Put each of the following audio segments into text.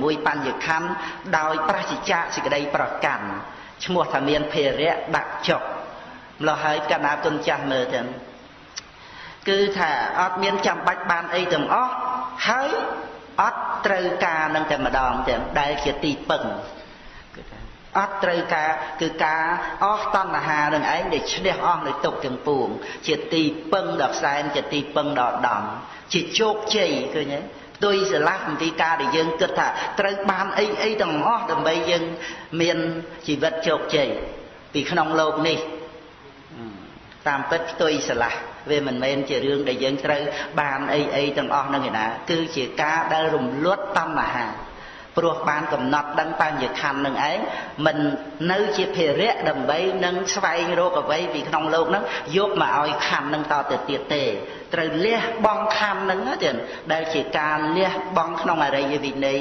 ជាមួយបញ្ញខណ្ឌដោយប្រសិជ្ជៈសេចក្តីប្រកាន់ឈ្មោះថាមានភារៈដាក់ចុកម្លោះហើយកណ្ដាគុណចាស់មើលទាំងគឺថាអត់មានចាំបាច់បានអីទាំងអស់ហើយអត់ត្រូវការនឹងតែម្ដងទាំងដែលជាទីពឹងគឺថាអត់ត្រូវការគឺការអស់តណ្ហានឹងឯងដែលឈ្នះអស់នៅទុកទាំងពួងជាទីពឹងដល់ផ្សែងជាទីពឹងដល់ដំជាជោគជ័យឃើញទេផ្ទុយស្រឡះអំពីការដែលយើងគិតថាត្រូវបានអីអីទាំងអស់ដើម្បីយើងមានជីវិតជោគជ័យពីក្នុងលោកនេះតាមពិតផ្ទុយស្រឡះវាមិនមែនជារឿងដែលយើងត្រូវបានអីអីទាំងអស់នឹងឯណាគឺជាការដែលរំលត់តណ្ហា ព្រោះបានកំណត់ដឹងបញ្ញខណ្ឌនឹងឯងមិននៅជាភារៈដើម្បីនឹងស្វែងរកអ្វីពីក្នុងលោកនឹងយកមកឲ្យខណ្ឌនឹងតទៅទៀតទេត្រូវលះបង់ខណ្ឌនឹងទៀតដែលជាការលះបង់ក្នុងអរិយវិន័យ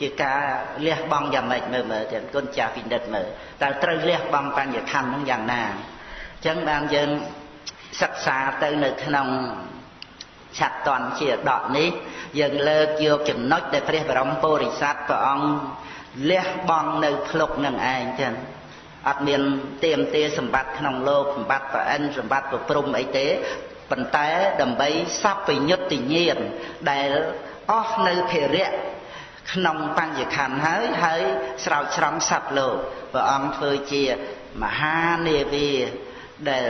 ជាការលះបង់យ៉ាងម៉េចមើលមើលទៀតគុណចាស់ពិនិត្យមើលតើត្រូវលះបង់បញ្ញខណ្ឌនឹងយ៉ាងណាអញ្ចឹងបានយើងសិក្សាទៅនៅក្នុង ឆាប់តន់ជាដកនេះយើងលើកយកចំណុចដែលព្រះបរមពុរិស័ទព្រះអង្គលះបង់នៅភ្លុកនឹងឯងចឹងអត់មានទៀមទាសម្បត្តិក្នុងលោកសម្បត្តិប្រអិនសម្បត្តិប្រព្រំអីទេប៉ុន្តែដើម្បីសัพពញុត្តិញាណដែលអស់នៅភារៈក្នុងបញ្ញខណ្ឌហើយហើយស្រោចស្រង់សត្វលោកព្រះអង្គធ្វើជាមហានាវីដែល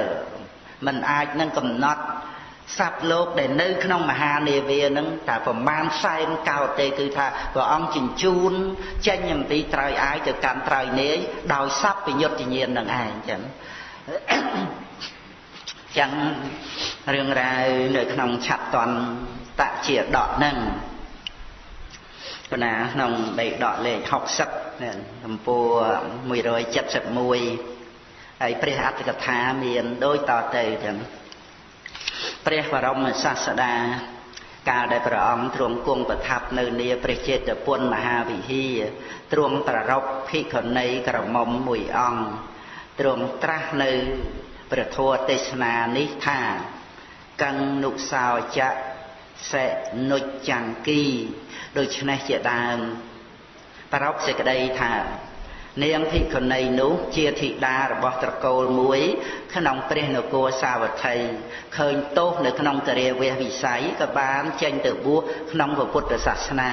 មិនអាចនឹងកំណត់ សត្វលោកដែលនៅក្នុងមហានាវានឹងតែប្រមាណសែនកោទេគឺថាព្រះអង្គជញ្ជូនចេញអំពីត្រើយអាយទៅកាន់ត្រើយនាយដោយសัพពញុត្តញាណនឹងឯងចឹងចឹងរឿងរ៉ាវនៅក្នុងឆាត់តន់តជាដកនឹងគណាក្នុងដីដកលេខ60កម្ពូល171ហើយព្រះអត្តកថាមានដូចតទៅចឹង ព្រះបរមសាស្តាកាលដែលព្រះអង្គទ្រង់គង់ប្រថាប់នៅនាព្រះចេតពុនមហាវិហារទ្រង់ប្ររពភិក្ខុនីក្រមុំមួយអង្គទ្រង់ត្រាស់នៅព្រះធម៌ទេសនានេះថាកੰនុសោចៈសេនុចង្គីដូច្នេះជាដើមប្ររពសេចក្តីថា នាងភិក្ខុនីនោះជាធីតារបស់ត្រកូលមួយ ក្នុងព្រះនគរសាវត្ថីឃើញទោសនៅក្នុងទរាវះវិស័យក៏បានចេញទៅបួសក្នុងពុទ្ធសាសនា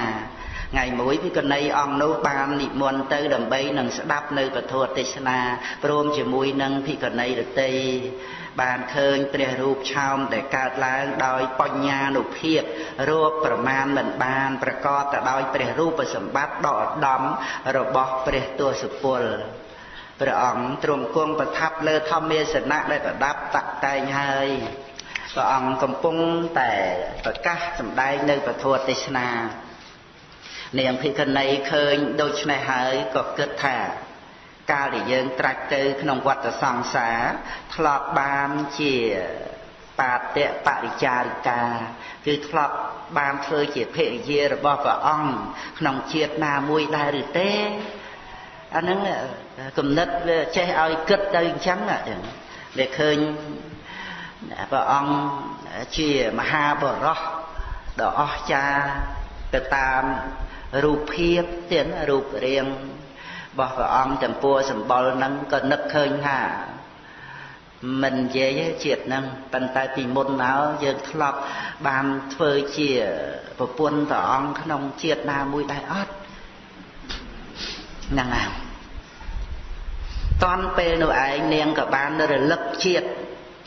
ថ្ងៃមួយភិក្ខុនីអង្គនោះបាននិមន្តទៅដើម្បីនឹងស្ដាប់នៅពធទេសនាព្រមជាមួយនឹងភិក្ខុនីរតីបានឃើញព្រះរូបឆោមដែលកើតឡើងដោយបញ្ញានុភាពរੂបប្រមាណមិនបានប្រកបទៅដោយព្រះរូបសម្បត្តិដ៏ឧត្តមរបស់ព្រះទសពលព្រះអង្គទ្រង់គង់ប្រថាប់លើធម្មាសនៈដែលប្រដាប់តាក់តែងហើយព្រះអង្គកំពុងតែប្រកាសសម្ដែងនៅពធទេសនា នាងភិក្ខុនីឃើញដូច្នេះហើយក៏គិតថាកាលដែលយើងត្រាច់ទៅក្នុងវត្តសង្សារធ្លាប់បានជាបាតៈបរិចារិកាគឺធ្លាប់បានធ្វើជាភរិយារបស់ព្រះអង្គក្នុងជាតិណាមួយដែរឬទេអាហ្នឹងគំនិតវាចេះឲ្យគិតទៅអញ្ចឹងដែលឃើញព្រះអង្គជាមហាបរោះដ៏អស្ចារ្យទៅតាម រូបភាពទៀតរូបរាងរបស់ព្រះអង្គចំពោះសម្បល់ហ្នឹងក៏នឹកឃើញថាមិននិយាយទេជាតិហ្នឹងប៉ុន្តែពីមុនមកយើងធ្លាប់បានធ្វើជាប្រពន្ធព្រះអង្គក្នុងជាតិណាមួយដែរអត់ហ្នឹងហើយតន់ពេលនោះឯងនាងក៏បានរលឹកជាតិ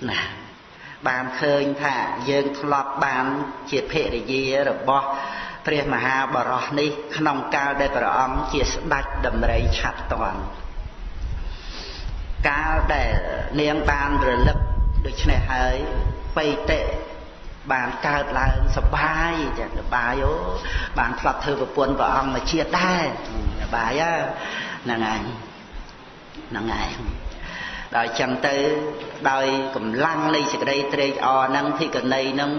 ណាបានឃើញថាយើងធ្លាប់បានជាភរិយារបស់ ព្រះមហាបរោះនេះ ក្នុងកាលដែលព្រះអង្គជាស្ដេចដំរីឆាត់តន់កាលដែលនាងបានរលឹកដូច្នេះហើយបៃតិបានកើតឡើងសបាយចាសបាយអូបានផ្លាត់ធ្វើប្រពន្ធព្រះអង្គមកជាតិដែរសបាយហ្នឹងហើយហ្នឹងហើយ ដល់ចឹងទៅដោយកម្លាំងនៃសេចក្តីត្រេកអរហ្នឹងភិក្ខុនីហ្នឹង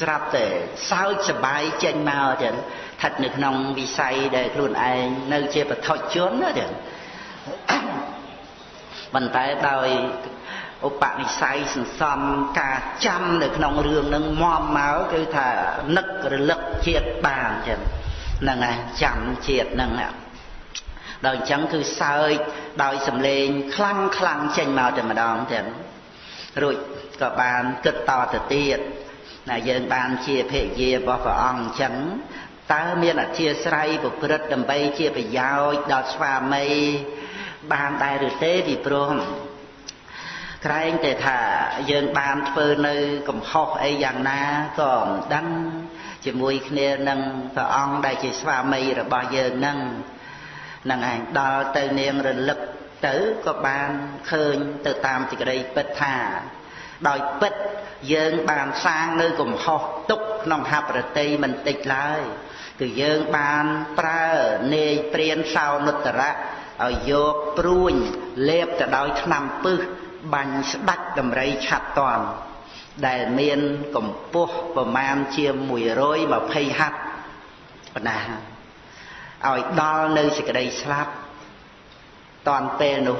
ស្រាប់តែសើចសបាយចេញមកចឹងស្ថិតនៅក្នុងវិស័យដែលខ្លួនឯងនៅជាបឋិជនណាចឹងប៉ុន្តែដោយឧបនិស្ស័យសន្សំការចាំនៅក្នុងរឿងនឹងមមមកគឺថានឹករលឹកជាតិបានចឹងហ្នឹងហើយចាំជាតិហ្នឹង ដល់អញ្ចឹងគឺសើចដោយសំឡេងខ្លាំងខ្លាំងចេញមកតែម្ដងទាំងរួចក៏បានគិតតទៅទៀតណាយើងបានជាភរិយារបស់ព្រះអង្គអញ្ចឹងតើមានអធិស្រ័យប្រព្រឹត្តដើម្បីជាប្រយោជន៍ដល់ស្វាមីបានដែរឬទេពីព្រោះក្រែងតែថាយើងបានធ្វើនៅកំហុសអីយ៉ាងណាក៏មិនដឹងជាមួយគ្នានឹងព្រះអង្គដែលជាស្វាមីរបស់យើងនឹង នឹងឯងដល់ទៅនាងរលឹកទៅក៏បានឃើញទៅតាមសេចក្តីពិតថា ដោយពិតយើងបានសាងនៅកំហុសទុកក្នុងហបរតីមិនតិចឡើយគឺយើងបានប្រើនាយព្រានសោនុត្តរៈឲ្យយកព្រួញលេបទៅដោយថ្នាំពឹសបាញ់ស្ដាច់ដំរីឆាត់តន់ដែលមានកម្ពស់ប្រមាណជា120ហັດបណ្ណា ឲ្យដល់នៅសេចក្តីស្លាប់តន់ពេលនោះ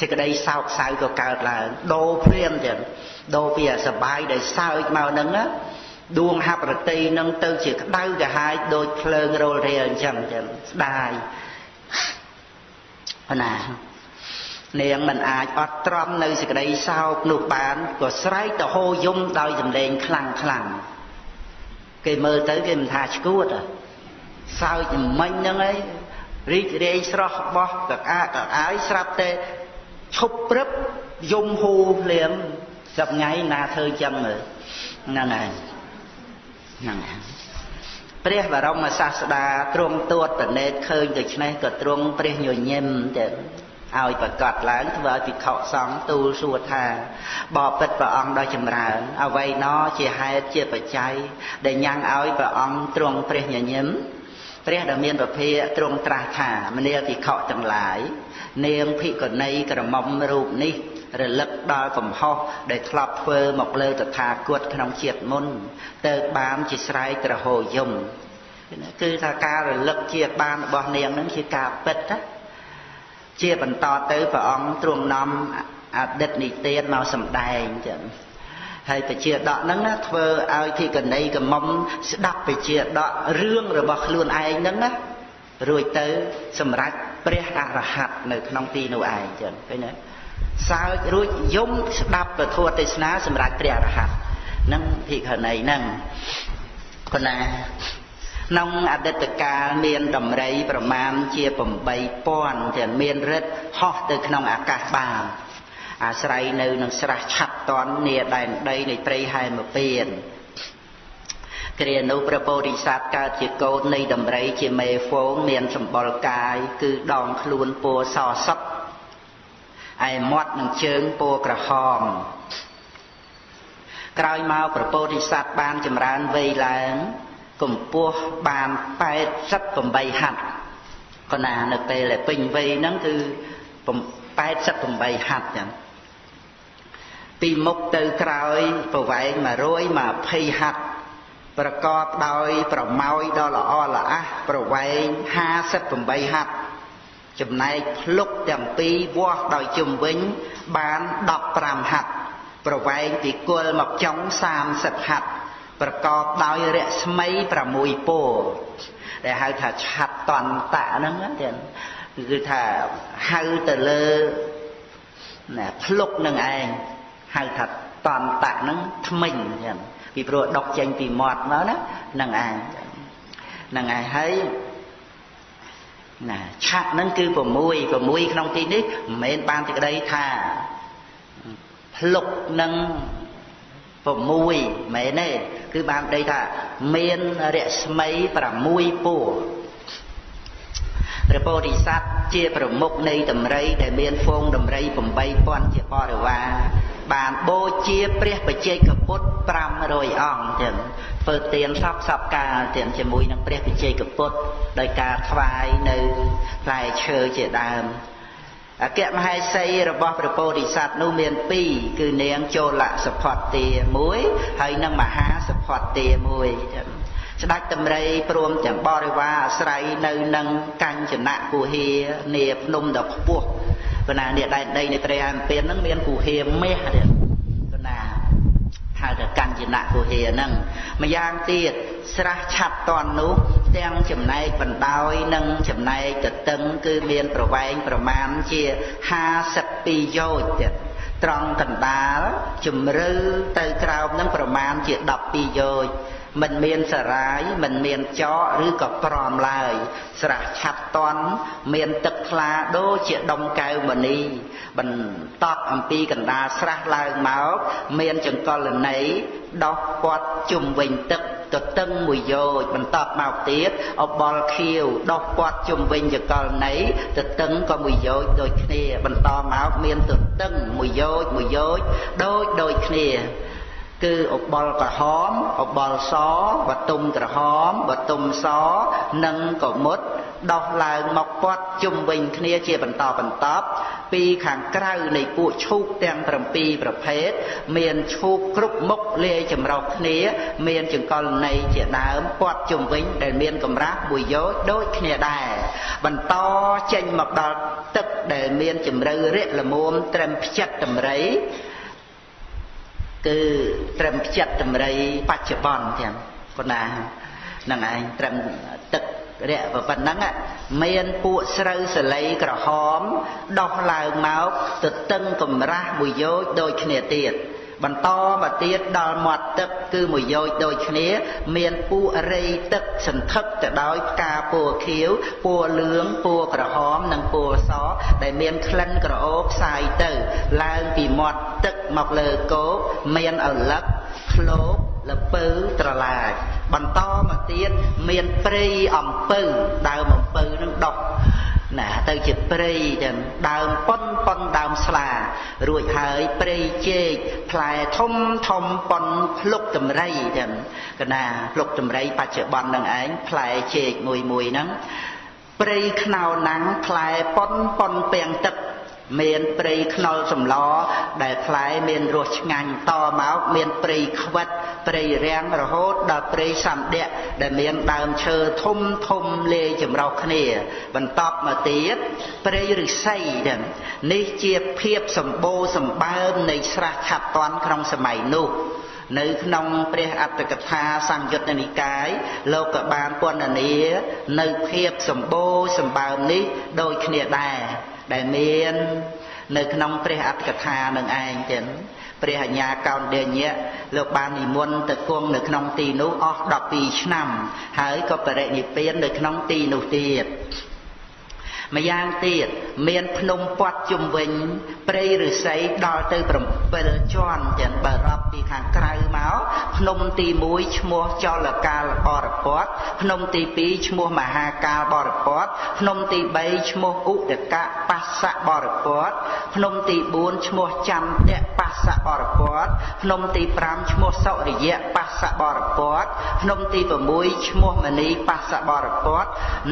សេចក្តីសោកសៅក៏កើតឡើងដូរព្រាមទៀតដូរពីអាសបាយដែលសើចមកហ្នឹងណាដួងហប្រតិនឹងទៅជាក្តៅកាហាយដូចភ្លើងរលរាលអញ្ចឹងចឹងស្ដាយណានាងមិនអាចអត់ទ្រាំនៅសេចក្តីសោកនោះបានក៏ស្រែកទៅហូរយំដោយសម្លេងខ្លាំងខ្លាំងគេមើលទៅគេមិនថាឈួត សើចមិញហ្នឹងឯងរីករាយស្រស់បោះកក្អាកក្អាយស្រាប់តែឈប់ព្រឹបយំហូរភ្លាមសប្ងៃណាធ្វើចឹងហ្នឹងហើយហ្នឹងហើយព្រះបរមសាស្តាទ្រង់ទួតប្រណេតឃើញដូច្នេះក៏ទ្រង់ព្រះញញឹមទៅឲ្យប្រកាសឡើងធ្វើឲ្យភិក្ខុសង្ឃទូលសួរថាបបិទ្ធព្រះអង្គដ៏ចម្រើនអ្វីណជាហេតុជាបច្ច័យដែលញ៉ាំងឲ្យព្រះអង្គទ្រង់ព្រះញញឹម ព្រះដែលមានពភាទ្រង់ត្រាស់ថាមនាលភិក្ខុទាំងឡាយនាងភិក្ខុនីក្រមុំរូបនេះរលឹកដល់កំហុសដែលធ្លាប់ធ្វើមកលើតថាគតក្នុងជាតិមុនទៅបានជាស្រែកត្រហោយំគឺថាការរលឹកជាបានរបស់នាងនឹងជាការពិតណាជាបន្តទៅព្រះអង្គទ្រង់នាំអតីតនិទានមកសម្ដែងចឹង ហើយបជាដកហ្នឹងណាធ្វើឲ្យធីកណីកមុំស្ដាប់បជាដករឿងរបស់ខ្លួនឯងហ្នឹងណារួចទៅសម្រេចព្រះអរហន្តនៅក្នុងទីនោះឯងចឹងឃើញទេសើចរួចយំស្ដាប់ពធទេសនាសម្រាប់ព្រះអរហន្តនឹងភិក្ខុនីនឹងគណាក្នុងអតីតកាលមានដំរីប្រមាណជា8000ទាំងមានរិទ្ធហោះទៅក្នុងអាកាសបានអាស្រ័យនៅនឹងស្រះឆាប់ តន់នាដែនដីនៃព្រៃហែមពៀនគ្រានោះព្រះពោធិសត្វកើតជាកូននៃដំរីជាមេហ្វូងមានសម្បុរកាយគឺដងខ្លួនពណ៌សសុទ្ធឯមាត់និងជើងពណ៌ក្រហមក្រោយមកប្រពោធិសត្វបានចម្រើនវ័យឡើងកម្ពស់បាន88ហັດកណានៅពេលដែលពេញវ័យហ្នឹងគឺ88ហັດចឹង ពីមុខទៅក្រោយប្រវែង120ហត្ថប្រកបដោយប្រម៉ោយដ៏ល្អល្អះប្រវែង58ហត្ថចំណែកភ្លុកទាំងពីរវាស់ដោយជុំវិញបាន15ហត្ថប្រវែងពីគល់មកចុង30ហត្ថប្រកបដោយរស្មី6ពណ៌ដែលហៅថាឆាត់តន្តៈហ្នឹងទៀតគឺថាហៅទៅលើណាភ្លុកនឹងឯង ហៅថាតន្តៈហ្នឹងថ្មិញចឹងពីព្រោះដុកចេញពីមាត់មកណានឹងឯងនឹងឯងហើយណាឆាក់ហ្នឹងគឺ6 6ក្នុងទីនេះមិនមែនបានទីក្តីថាភ្លុកនឹង6មែនទេគឺបានដីថាមានរស្មី6ពួរព្រះពោធិសត្វជាប្រមុខនៃតម្រៃដែលមានហ្វូងតម្រៃ8000ជាបរិវារ បានបូជាព្រះបច្ចេកពុទ្ធ500អង្គចឹងធ្វើទានសពសពកាលទានជាមួយនឹងព្រះបច្ចេកពុទ្ធដោយការថ្វាយនៅផ្លែឈើជាដើមអគ្គមហេសីរបស់ព្រះពោធិសត្វនោះមាន2គឺនាងចូលសផតទា1ហើយនិងមហាសផតទា1ចឹងស្ដេចតម្រៃព្រមទាំងបរិវារអាស្រ័យនៅនឹងកញ្ចនៈគុហានាភ្នំដ៏ខ្ពស់ គណានេះដែនដីនៃព្រះអម្ពីនហ្នឹងមានគុហាមាសទៀតគណាហៅថាកញ្ចនៈគុហាហ្នឹងម្យ៉ាងទៀតស្រះឆាប់តន់នោះទាំងចំណែកបណ្ដោយនិងចំណែកទទឹងគឺមានប្រវែងប្រមាណជា52យោជន៍ទៀតត្រង់កណ្ដាលជំរឿទៅក្រោមនឹងប្រមាណជា12យោជន៍ មិនមានសរាយមិនមានចកឬក៏ក្រំឡើយ ស្រះឆាប់តន់មានទឹកថ្លាដូចជាដុំកែវមณีបន្តអំពីកណ្ដាលស្រះឡើងមកមានចង្កលន័យដោះពាត់ជុំវិញទឹកទទឹងមួយយោជបន្តមកទៀតអបលខៀវដោះពាត់ជុំវិញចកលន័យទទឹងក៏មួយយោជដូចគ្នា បន្តមកមានទទឹងមួយយោជមួយយោជដូចដូចគ្នា គឺអបលក្រហមអបលសបតុមក្រហមបតុមសនិងកមុតដោះឡើងមកពាត់ជុំវិញគ្នាជាបន្តបន្តពីខាងក្រៅនៃពួកឈូកទាំង7ប្រភេទមានឈូកគ្រប់មុខលាយចម្រុះគ្នា មានចង្កល់នៃជាដើមពាត់ជុំវិញដែលមានកម្រាស់មួយយោជដូចគ្នាដែរបន្តចេញមកដល់ទឹកដែលមានជំរៅរាក់ល្មមត្រឹមផ្ចិតតម្រៃ គឺត្រឹមផ្ចិតតម្រៃបច្ចុប្បន្នទាំងគណាហ្នឹងឯងត្រឹមទឹករយៈប៉ុណ្ណឹងមានពួកស្រូវសលៃក្រហមដោះឡើងមកទៅតឹងកម្រាស់មួយយោជដូចគ្នាទៀត បន្តមកទៀតដល់មាត់ទឹកគឺមួយយោជដូចគ្នា មានពួករៃទឹកសន្ធឹកទៅដោយផ្កាពណ៌ខៀវពណ៌លឿងពណ៌ក្រហមនិងពណ៌សដែលមានក្លិនក្រអូបផ្សាយទៅ ឡើងពីមាត់ទឹកមកលើគោកមានឪឡឹកឃ្លោកលពៅត្រឡាចបន្តមកទៀតមានព្រៃអំពៅដើមអំពៅនឹងដុះ ណាទៅជាព្រៃចឹងដើមប៉ុនប៉ុនដើមស្លា រួចហើយព្រៃជែកផ្លែធំធំប៉ុនភ្លុកតម្រៃចឹងកណាភ្លុកតម្រៃបច្ចុប្បន្ននឹងឯងផ្លែជែកមួយមួយហ្នឹងព្រៃខ្នោណាំងផ្លែប៉ុនប៉ុនពាំងទឹក មានព្រៃខ្នុលសម្លដែលផ្លែមានរសឆ្ងាញ់តមកមានព្រៃខ្វិតព្រៃរាំងរហូតដល់ព្រៃសំដៈដែលមានដើមឈើធំធំលាយចម្រុះគ្នា បន្តមកទៀតព្រៃឫស្សីទាំងនេះជាភាពសម្បូរសម្បើមនៃស្រះឆាប់តន់ក្នុងសម័យនោះនៅក្នុងព្រះអត្តកថាសង្យុត្តនិកាយលោកក៏បានពណ៌នានៅភាពសម្បូរសម្បើមនេះដូចគ្នាដែរ ដែលមាននៅក្នុងព្រះអត្ថកថានឹងឯងទៀតព្រះអញ្ញាកោណ្ឌញ្ញៈលោកបាននិមន្តទៅគង់នៅក្នុងទីនោះអស់12ឆ្នាំ ហើយក៏បរិនិព្វាននៅក្នុងទីនោះទៀត ម្យ៉ាងទៀតមានភ្នំពាត់ជុំវិញព្រៃឫស្សីដល់ទៅ7ជាន់ទាំងបើរាប់ពីខាងក្រៅមកភ្នំទី1ឈ្មោះចលកាលបរពតភ្នំទី2ឈ្មោះមហាកាលបរពតភ្នំទី3ឈ្មោះឧដកៈបស្សៈបរពតភ្នំទី4ឈ្មោះចន្ទៈបស្សៈបរពតភ្នំទី5ឈ្មោះសុរិយៈបស្សៈបរពតភ្នំទី6ឈ្មោះមនីបស្សៈបរពត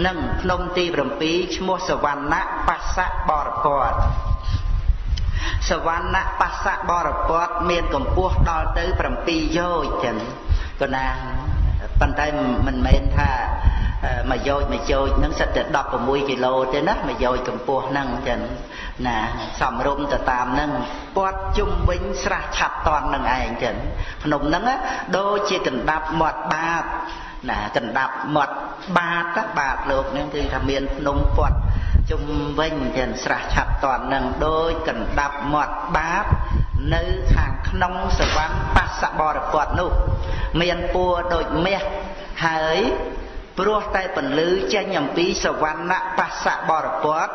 និងភ្នំទី7ឈ្មោះសវណ្ណៈបស្សៈបរពតសវណ្ណៈបស្សៈបរពតមានកម្ពស់ដល់ទៅ7យោជចឹងក៏ណាប៉ុន្តែមិនមែនថាមួយយោជមួយយោជហ្នឹងសិតតែ16គីឡូទេណាមួយយោជកម្ពស់ហ្នឹងចឹងណាសំរុំទៅតាមហ្នឹងពាត់ជុំវិញស្រះឆាប់តន់នឹងឯងចឹងភ្នំហ្នឹងដូចជាកណ្ដាប់មាត់បាត ណាកណ្ដាប់មាត់បាតបាតលោកហ្នឹងគឺថាមានភ្នំពាត់ជុំវិញទាំងស្រះឆាប់តន់នឹងដោយកណ្ដាប់មាត់បាតនៅខាងក្នុងសវណ្ណបស្សបរពតនោះ មានពួរដូចមាសហើយ ព្រោះតែពន្លឺចេញអំពីសវណ្ណបស្សបរពត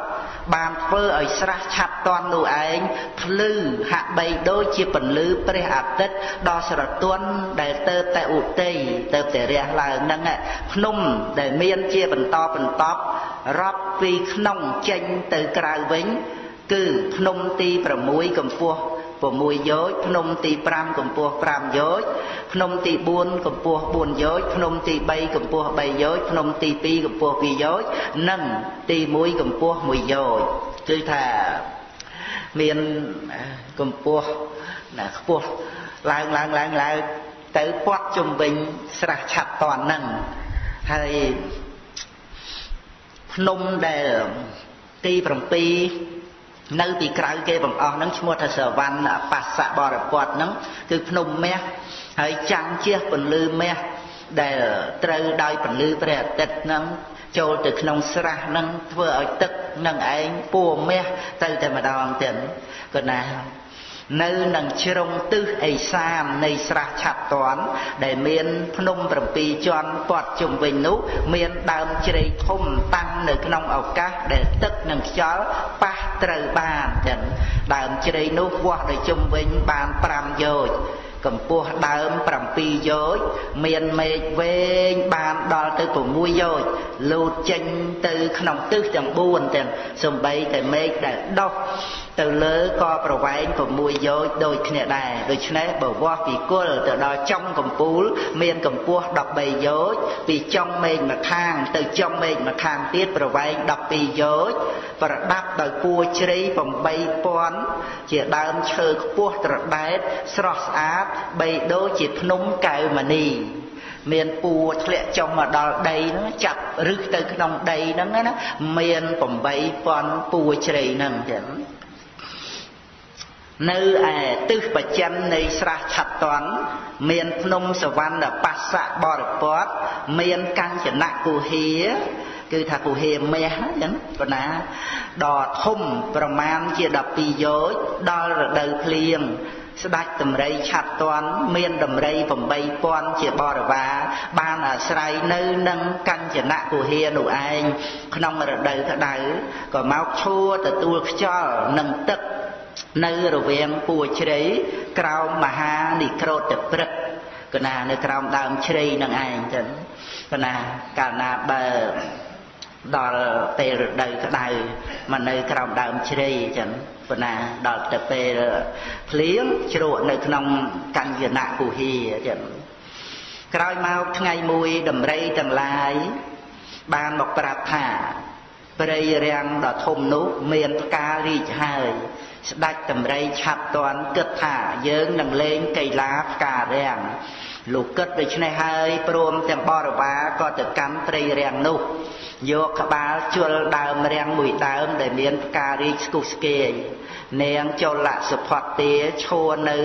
បានធ្វើឲ្យស្រះឆាប់តន់នោះឯងភ្លឺហាក់បីដូចជាពន្លឺព្រះអាទិត្យដ៏ស្រទន់ដែលទៅតែឧទ័យទៅតែរះឡើងហ្នឹងភ្នំដែលមានជាបន្តបន្តរាប់ពីក្នុងចេញទៅក្រៅវិញ គឺភ្នំទី6កម្ពស់ 6យោជភ្នំទី5កម្ពស់5យោជភ្នំទី4កម្ពស់4យោជភ្នំទី3កម្ពស់3យោជភ្នំទី2កម្ពស់2យោជនិងទី1កម្ពស់1យោជគឺថាមានកម្ពស់ណាខ្ពស់ឡើងឡើងឡើងឡើងទៅពាត់ជំវិញស្រះឆាប់តន់ហ្នឹងហើយភ្នំដែលទី7 នៅពីក្រៅគេបង្អស់ហ្នឹងឈ្មោះថាសវណ្ណបស្សបរិពតហ្នឹងគឺភ្នំមាសហើយចាំងជះពន្លឺមាសដែលត្រូវដោយពន្លឺព្រះអាទិត្យហ្នឹងចូលទៅក្នុងស្រះហ្នឹងធ្វើឲ្យទឹកនឹងឯងពួរមាសទៅតែម្ដងទៀតក៏ណា នៅនឹងជ្រុងទិសអេសាននៃស្រះឆាត់តន់ដែលមានភ្នំ7ជាន់ព័ទ្ធជុំវិញនោះមានដើមជ្រៃធំតាំងនៅក្នុងឱកាសដែលទឹកនិងខ្យល់ប៉ះត្រូវបានចឹងដើមជ្រៃនោះវាស់ដោយជុំវិញបាន5យោជន៍កម្ពស់ដើម7យោជមានមេឃវែងបានដល់ទៅ6យោជលូតចេញទៅក្នុងទិសទាំង4ទាំងសំបីតែមេឃដែលដុះ ទៅលើក៏ប្រវែង6យោជដូចគ្នាដែរដូច្នេះបើវាស់ពីគល់ទៅដល់ចុងកំពូល មានកម្ពស់13យោជពីចុងមេឃម្ខាង ទៅចុងមេឃម្ខាងទៀតប្រវែង12យោជប្រដាប់ដោយពួរជ្រៃ8000ជាដើមឈើខ្ពស់ត្រដែតស្រស់ស្អាតបីដូចជាភ្នំកៅមនីមានពួរធ្លាក់ចុះមកដល់ដីហ្នឹងចាប់រឹសទៅក្នុងដីហ្នឹងណាមាន8000ពួរជ្រៃហ្នឹងចឹង នៅឯទិសបច្ចិននៃស្រះឆាត់តន់មានភ្នំសវណ្ណបស្សៈបរិពតមានកញ្ចនៈគុហាគឺថាគុហាមាសចឹងប៉ុណ្ណាដ៏ធំប្រមាណជា12យោជដល់រដូវភ្លៀងស្ដាច់តម្រៃឆាត់តន់មានតម្រៃ8000ជាបរិវារបានអាស្រ័យនៅនឹងកញ្ចនៈគុហានោះឯងក្នុងរដូវក្តៅក៏មកឈួរទទួលខ្យល់និងទឹក នៅរវាងពួរជ្រៃក្រោមមហានិក្រូតព្រឹកកណានៅក្រោមដើមជ្រៃនឹងឯងចឹងកណាកាលណាបើដល់ពេលរដូវក្តៅមកនៅក្រោមដើមជ្រៃចឹងប៉ុណ្ណាដល់ទៅពេលភ្លៀងជ្រក់នៅក្នុងកញ្ញនៈគុហាចឹងក្រោយមកថ្ងៃមួយដំរីទាំងឡាយបានមកប្រាប់ថាព្រៃរាំងដ៏ធំនោះមានផ្ការីកហើយ ស្ដេចតម្រៃឆាប់តន់គិតថាយើងនឹងលេងកីឡាផ្ការាំងលោកគិតដូច្នេះហើយព្រមទាំងបរិវារក៏ទៅកាន់ត្រីរាំងនោះយកក្បាលជល់ដើមរាំងមួយដើមដែលមានផ្ការីកស្គុះស្គាយនាងចលសុផតទាឈរនៅ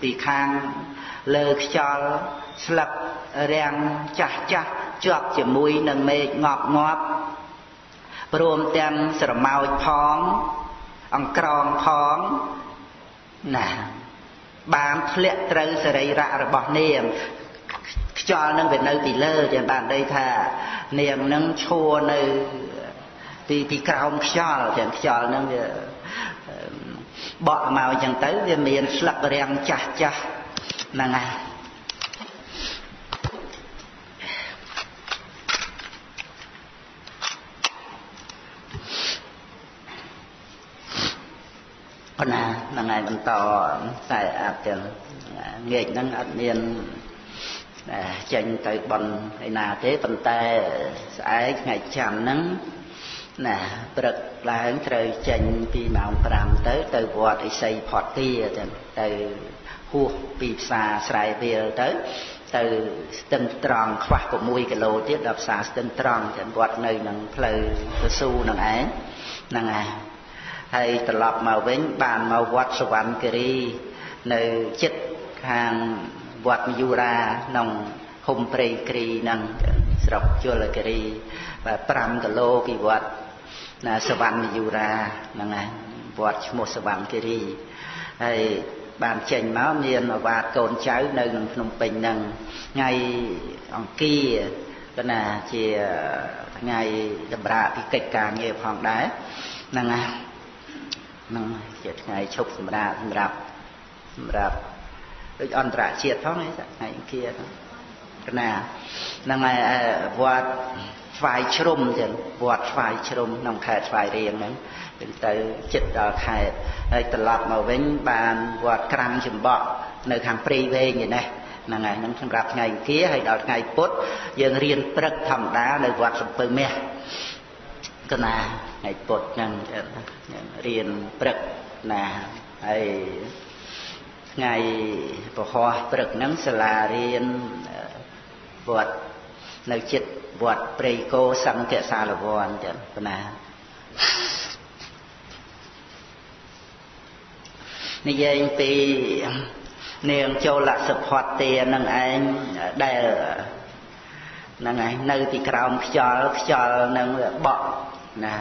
ពីខាងលើខ្យល់ស្លឹករាំងចាស់ចាស់ជាប់ជាមួយនឹងមេឃងប់ងាប់ព្រមទាំងស្រមោចផង អង្ក្រងផងណាបានធ្លាក់ត្រូវសរីរៈរបស់នាងខ្យល់នឹងវានៅពីលើចឹងបានន័យថានាងនឹងឈួរនៅពីពីក្រោមខ្យល់ចឹងខ្យល់នឹងវាបក់មកចឹងទៅវាមានស្លឹករាំងចាស់ចាស់ហ្នឹងហើយ ប៉ុណ្ណាហ្នឹងហើយបន្តតែអត់ទាំងងាកហ្នឹងអត់មានចេញទៅបន់ឯណាទេប៉ុន្តែស្អែកថ្ងៃច័ន្ទហ្នឹងណាព្រឹកឡើងត្រូវចេញពីម៉ោង5ទៅទៅវត្តឥសីផតទាទៅហួសពីផ្សារស្រែវាលទៅទៅស្ទឹងត្រង់ខ្វះ6គីឡូទៀតដល់ផ្សារស្ទឹងត្រង់ចឹងវត្តនៅនឹងផ្លូវទៅស៊ូនឹងឯងហ្នឹងហើយ ហើយត្រឡប់មកវិញបានមកវត្តសវណ្ណគិរី នៅចិត្តខាងវត្តមយូរាក្នុងឃុំព្រៃគ្រីហ្នឹងស្រុកជលគិរីបាទ5គីឡូពីវត្តណាសវណ្ណមយូរាហ្នឹងហើយវត្តឈ្មោះសវណ្ណគិរីហើយបានចេញមកមានអវាទកូនចៅនៅក្នុងភ្នំពេញហ្នឹងថ្ងៃអង្គារក៏ណាជាថ្ងៃតម្រាពីកិច្ចការងារផងដែរហ្នឹងហើយហ្នឹងជាថ្ងៃឈប់សម្រាប់សម្រាប់សម្រាប់ដូចអន្តរជាតិផងថ្ងៃអង្គារហ្នឹងកណាហ្នឹងហើយវត្តស្វាយជ្រុំទៀតវត្តស្វាយជ្រុំក្នុងខេត្តស្វាយរៀងហ្នឹងទៅចិត្តដល់ខេត្តហើយត្រឡប់មកវិញបានវត្តក្រាំងចំបក់នៅខាងព្រៃវែងឯនេះហ្នឹងហើយហ្នឹងសម្រាប់ថ្ងៃអង្គារហើយដល់ថ្ងៃពុទ្ធយើងរៀនព្រឹកធម្មតានៅវត្តសំពៅមាស កណាថ្ងៃពុទ្ធហ្នឹងរៀនព្រឹកណាហើយថ្ងៃពហោះព្រឹកហ្នឹងសាលារៀនវត្តនៅចិត្តវត្តព្រៃគោសង្ឃសាលវ័នចឹងប៉ុណ្ណានិយាយពីនាងចូលសុផតទានឹងឯងដែលហ្នឹងហើយនៅទីក្រោមខ្យល់ខ្យល់នឹងបក់ ណា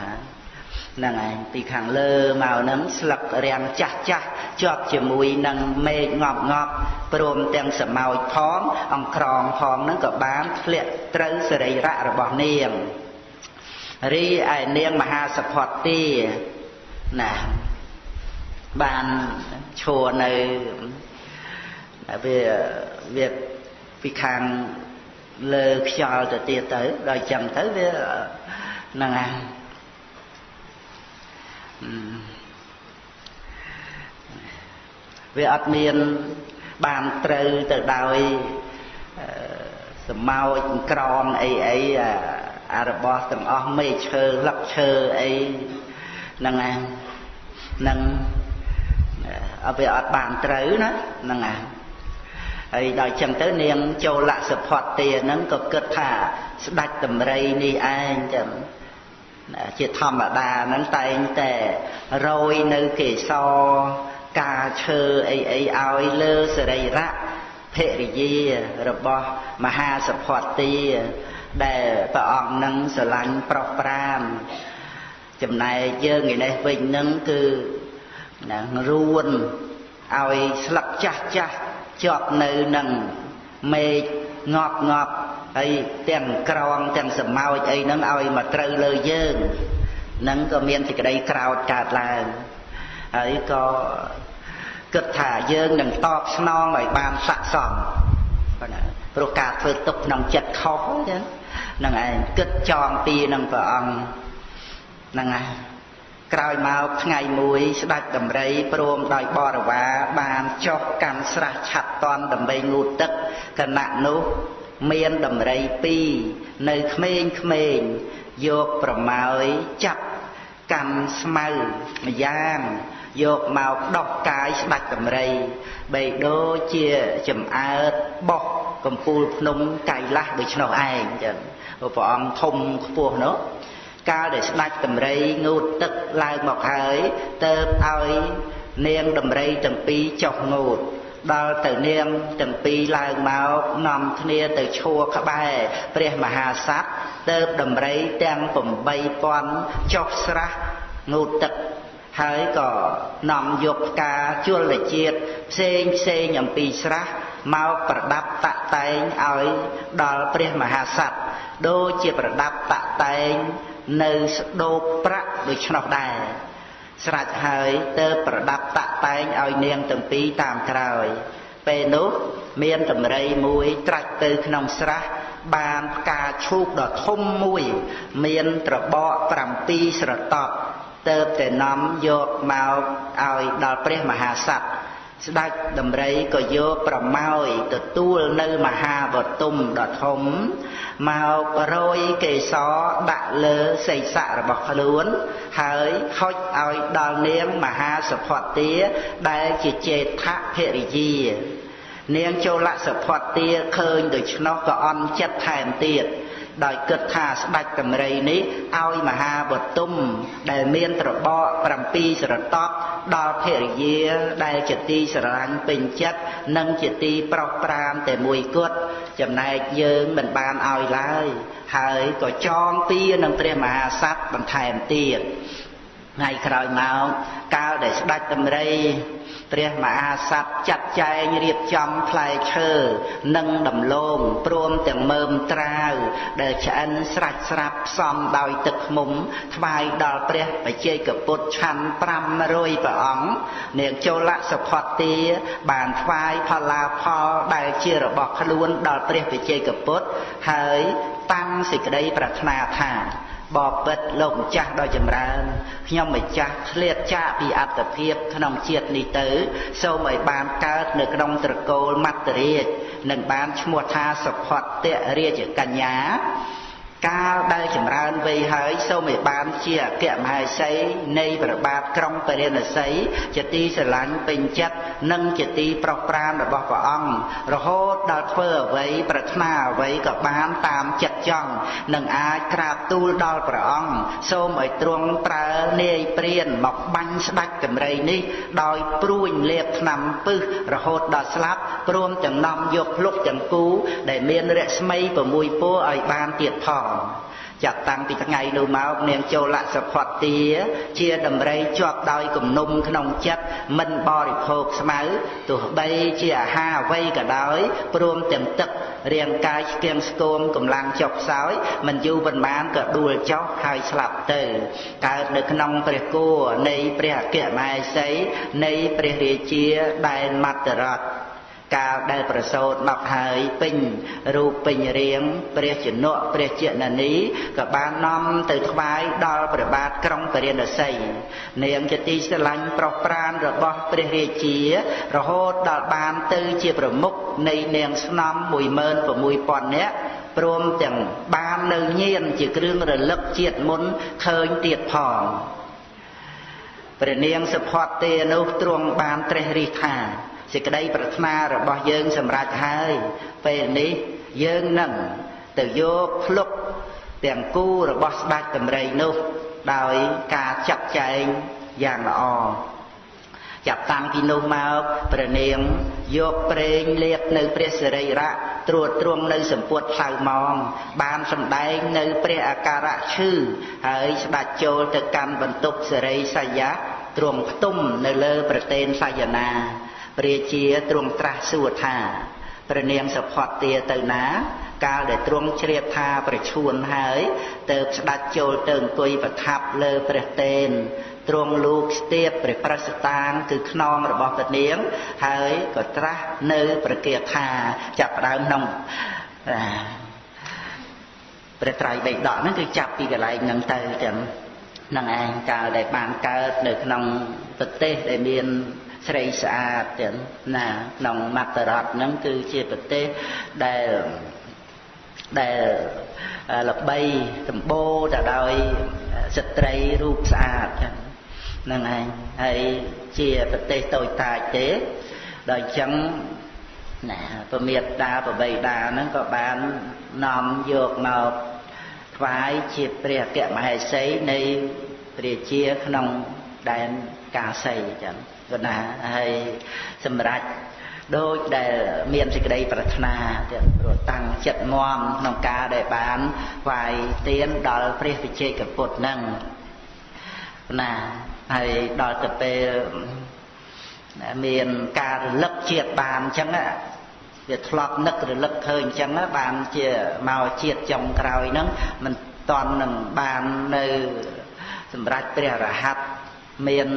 ហ្នឹងហើយពីខាងលើមកហ្នឹងស្លឹករាំងចាស់ចាស់ជាប់ជាមួយនឹងមេឃងាប់ងាប់ព្រមទាំងសមោចផងអង្ក្រងផងហ្នឹងក៏បានធ្លាក់ត្រូវសរីរៈរបស់នាងរីឯនាងមហាសភតទាណាបានឈរនៅវាវាពីខាងលើខ្យល់ទៅទៀតទៅដល់ចឹងទៅវាហ្នឹងហើយ វាអត់មានបានត្រូវទៅដោយសម្ោចក្រងអីអីអារបស់ទាំងអស់មេឈើលឹកឈើអីហ្នឹងហើយនឹងវាអត់បានត្រូវណាហ្នឹងហើយហើយដល់ចឹងទៅនាងចូលលសផតទាហ្នឹងក៏គិតថាស្ដាច់តម្រៃនេះឯងចឹង ជាធម្មតាហ្នឹងតែងតែរយនៅកេសរការឈើអីអីឲ្យលើសរីរៈភរិយារបស់មហាសភតទាដែលព្រះអង្គនឹងស្រឡាញ់ប្រុសប្រាមចំណែកយើងឯនេះវិញនឹងគឺរួនឲ្យស្លឹកចាស់ចាស់ជាប់នៅនឹងមេឃងាប់ងាប់ហើយទាំងក្រងទាំងសមោចអីហ្នឹងឲ្យមកត្រូវលើយើងនឹងក៏មានសេចក្តីក្រោតកើតឡើងហើយក៏គិតថាយើងនឹងតបស្នងឲ្យបានស័ក្តិសមប៉ុន្តែព្រោះការធ្វើទុកក្នុងចិត្តខុសចឹងនឹងឯងគិតចងពីនឹងព្រះអង្គហ្នឹងហើយ ក្រោយមកថ្ងៃមួយស្ដេចដំរីព្រមដោយបរិវារបានចុះកាន់ស្រះឆាត់តន់ដើម្បីងូតទឹកគណៈនោះមានដំរីពីរនៅក្មេងក្មេងយកប្រម៉ោយចាប់កាន់ស្មៅម្យ៉ាងយកមកដោះកាយស្ដាច់ដំរីបីដូចជាចំអើតបោះកំពូលភ្នំកៃឡាស់ដូច្នោះឯងចឹងព្រះអង្គធំខ្ពស់នោះ កាលដែលស្ដាច់ដំរីងូតទឹកឡើងមកហើយទៅឲ្យនាងដំរីទាំងពីរចុះងូតដល់ទៅនាងទាំងពីរឡើងមកនាំគ្នាទៅឈួរក្បែរព្រះមហាសត្វទៅដំរីទាំង8000ចុះស្រះងូតទឹកហើយក៏នាំយកផ្កាជលជាតិផ្សេងផ្សេងអំពីស្រះមកប្រដាប់តាក់តែងឲ្យដល់ព្រះមហាសត្វដូចជាប្រដាប់តាក់តែង នៅស្ដោកប្រាក់ដូច្នោះដែរស្រេចហើយទៅប្រដាប់តាក់តែងឲ្យនាងទាំងពីរតាមក្រោយ ពេលនោះមានតម្រៃមួយត្រាច់ទៅក្នុងស្រះបានផ្កាឈូកដ៏ធំមួយ មានត្របក7ស្រតប់ទៅតែនាំយកមកឲ្យដល់ព្រះមហាសត្វ ស្ដេចដំរីក៏យកប្រម៉ោយទទួលនៅមហាវតុមដ៏ធំមករយកេសរដាក់លើសេសៈរបស់ខ្លួនហើយហុចឲ្យដល់នាងមហាសភត្តាដែលជាចេតភរិយានាងចូលសភត្តាឃើញដូច្នោះក៏អន់ចិត្តថែមទៀត ដោយគិតថាស្ដេចតម្រៃនេះឲ្យមហាបតុមដែលមានត្របក7ស្រតប់ដល់ភរិយាដែលជាទីស្រឡាញ់ពេញចិត្តនិងជាទីប្រោះប្រាមតែមួយគត់ចំណែកយើងមិនបានឲ្យឡើយ ហើយក៏ចងពៀនឹងព្រះមហាសត្វបន្ថែមទៀតថ្ងៃក្រោយមកកាលដែលស្ដេចតម្រៃ ព្រះមហាសត្វចាត់ចែងរៀបចំផ្លែឈើនិងដំឡូងព្រមទាំងមើមត្រាវដែលឆ្អិនស្រាច់ស្រាប់ផ្សំដោយទឹកឃ្មុំថ្វាយដល់ព្រះបជ័យកពុទ្ធឆាន់500ព្រះអង្គនាងចូលសភត្តាបានថ្វាយផល្លាផលដែលជារបស់ខ្លួនដល់ព្រះបជ័យកពុទ្ធហើយតាំងសេចក្តីប្រាថ្នាថា បបិទ្ធលោកម្ចាស់ដ៏ចម្រើនខ្ញុំម្ចាស់ឆ្លៀតចាកពីអត្តភាពក្នុងជាតិនេះទៅ សូមឲ្យបានកើតនៅក្នុងត្រកូលមត្តរាជនិងបានឈ្មោះថាសុផតតិរាជកញ្ញា កាលដែលចម្រើនវ័យហើយសូមឲ្យបានជាអគ្គមហេសីនៃប្របាទក្រុងពរិណសីជាទីស្រឡាញ់ពេញចិត្តនិងជាទីប្រោះប្រានរបស់ព្រះអង្គរហូតដល់ធ្វើអ្វីប្រាថ្នាអ្វីក៏បានតាមចិត្តចង់នឹងអាចក្រាបទូលដល់ព្រះអង្គសូមឲ្យទ្រង់ប្រើនាយព្រានមកបាញ់ស្ដាច់កម្រៃនេះដោយព្រួញលេបថ្នាំពឹសរហូតដល់ស្លាប់ព្រមទាំងនាំយកភ្លុកទាំងគូដែលមានរស្មី6ពណ៌ឲ្យបានទៀតផងចាប់តាំងពីថ្ងៃនោះមកនាងចូលលសផតទាជាដំរីជាប់ដោយគំនុំក្នុងចិត្តមិនបរិភោគស្មៅទោះបីជាអាហារអ្វីក៏ដោយព្រមទាំងទឹករាងកាយស្គៀងស្គមកម្លាំងចុះខ្សោយមិនយូរប៉ុន្មានក៏ដួលចុះហើយស្លាប់ទៅកើតនៅក្នុងព្រះគោនៃព្រះអគ្គមហេសីនៃព្រះរាជាដែនមត្តរដ្ឋ កាលដែលប្រសូតមកហើយពេញរូបពេញរាងព្រះជនកព្រះជននីក៏បាននាំទៅថ្វាយដល់ព្រះបាទក្រុងពរិណសីនាងជាទីស្រឡាញ់ប្រុសប្រានរបស់ព្រះរាជា រហូតដល់បានទៅជាប្រមុខនៃនាងស្នំ16000នាក់ព្រមទាំងបាននៅញៀនជាគ្រឿងរលឹកជាតិមុនឃើញទៀតផងព្រះនាងសុផតទេនោះទ្រង់បានត្រេះរិះថា សេចក្តីប្រាថ្នារបស់យើងសម្រេចហើយពេលនេះយើងនឹងទៅយកភ្លុកទាំងគូរបស់ស្ដេចតម្រៃនោះដោយការចាត់ចែងយ៉ាងល្អចាប់តាំងពីនោះមកព្រះនាងយកប្រេងលាបនៅព្រះសិរីរៈត្រួតត្រងនៅសម្ពុតផ្លៅម៉ងបានសម្ដែងនៅព្រះអាការៈឈឺហើយស្ដេចចូលទៅកាន់បន្ទប់សិរីសយៈទ្រង់ផ្ទុំនៅលើប្រទេនសយនាព្រះជាទ្រង់ត្រាស់សួរថាព្រះនាងសុផតទាទៅណា កាលដែលទ្រង់ជ្រាបថាប្រឈួនហើយទៅស្ដាច់ចូលទៅអង្គុយប្រថាប់លើព្រះទេនទ្រង់លូកស្ទាបព្រះប្រសិតាងគឺខ្នងរបស់ព្រះនាង ហើយក៏ត្រាស់នៅប្រគាថាចាប់ដើមក្នុងព្រះត្រៃបិដកហ្នឹងគឺចាប់ពីកន្លែងហ្នឹងទៅចឹងនឹងឯងកាលដែលបានកើតនៅក្នុងប្រទេសដែលមាន ស្រីស្អាតទាំងណាក្នុងមត្តរដ្ឋហ្នឹងគឺជាប្រទេសដែលដែលល្បីសម្បូរទៅដោយស្ត្រីរូបស្អាតចឹងហ្នឹងឯងហើយជាប្រទេសតូចតាចទេដល់អញ្ចឹងណាពមេតាប្របីតាហ្នឹងក៏បាននាំយកមកថ្វាយជាព្រះអគ្គមហេសីនៃព្រះជាក្នុង ដែនកាសីចឹងប៉ុណ្ណាហើយសម្រាប់ដូចដែលមានសេចក្តីប្រាថ្នាទៀតព្រោះតាំងចិត្តមមក្នុងការដែលបានវាយទៀនដល់ព្រះវិជ័យកពុទ្ធហ្នឹងណាហើយដល់ទៅពេលមានការរលឹកជាតិបានអញ្ចឹងវាធ្លាប់នឹករលឹកឃើញអញ្ចឹងបានជាមកជាតិចុងក្រោយហ្នឹងមិនតន់នឹងបាននៅសម្រាប់ព្រះរហ័ត មាន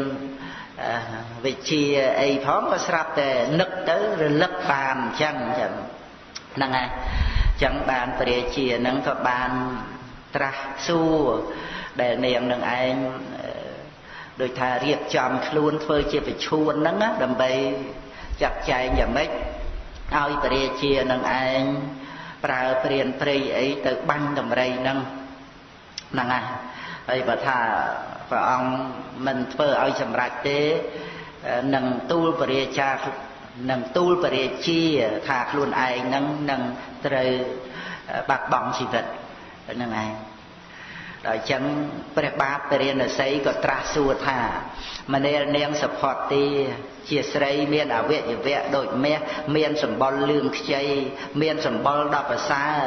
វិជាអីផងក៏ស្រាប់តែនឹកទៅរលឹកបានអញ្ចឹងអញ្ចឹងហ្នឹងហើយអញ្ចឹងបានព្រះជានឹងក៏បានត្រាស់សួរដែលនាងនឹងឯងដូចថារៀបចំខ្លួនធ្វើជាប្រឈួនហ្នឹងដើម្បីចាត់ចែងយ៉ាងម៉េចឲ្យព្រះជានឹងឯងប្រើព្រានព្រៃអីទៅបាញ់តម្រៃហ្នឹងហ្នឹងហើយហើយបើថា ព្រះអង្គមិនធ្វើឲ្យសម្រេចទេនឹងទូលបរិយាចានឹងទូលបរិយាជាថាខ្លួនឯងនឹងនឹងត្រូវបាត់បង់ជីវិតហ្នឹងឯងដល់អញ្ចឹងព្រះបាទពរិណសីក៏ត្រាស់សួរថាមនាលនាងសផតទីជាស្រីមានអវយវៈដូចមាសមានសម្បុរលឿងខ្ចីមានសម្បុរដល់ប្រសើរ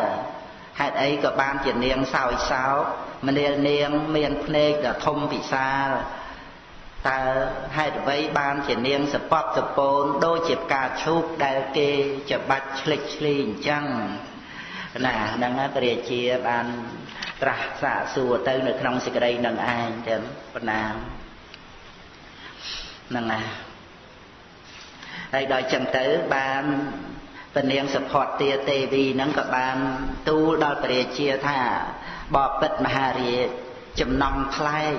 ហេតុអីក៏បានជានាងសោយសោមនាលនាងមានភ្នែកដ៏ធំពិសាលតើហេតុអ្វីបានជានាងសពតសពូនដូចជាផ្កាឈូកដែលគេច្បាច់ឆ្លេចឆ្លីអញ្ចឹងណាហ្នឹងព្រះរាជាបានត្រាស់សាកសួរទៅនៅក្នុងសេចក្តីនឹងឯងចឹងប៉ុណ្ណាហ្នឹងណាហើយដល់ចឹងទៅបាន ពនាងសផតទាទេវីហ្នឹងក៏បានទូលដល់ព្រះរាជាថាបបិទ្ធមហារាជចំណងផ្លែក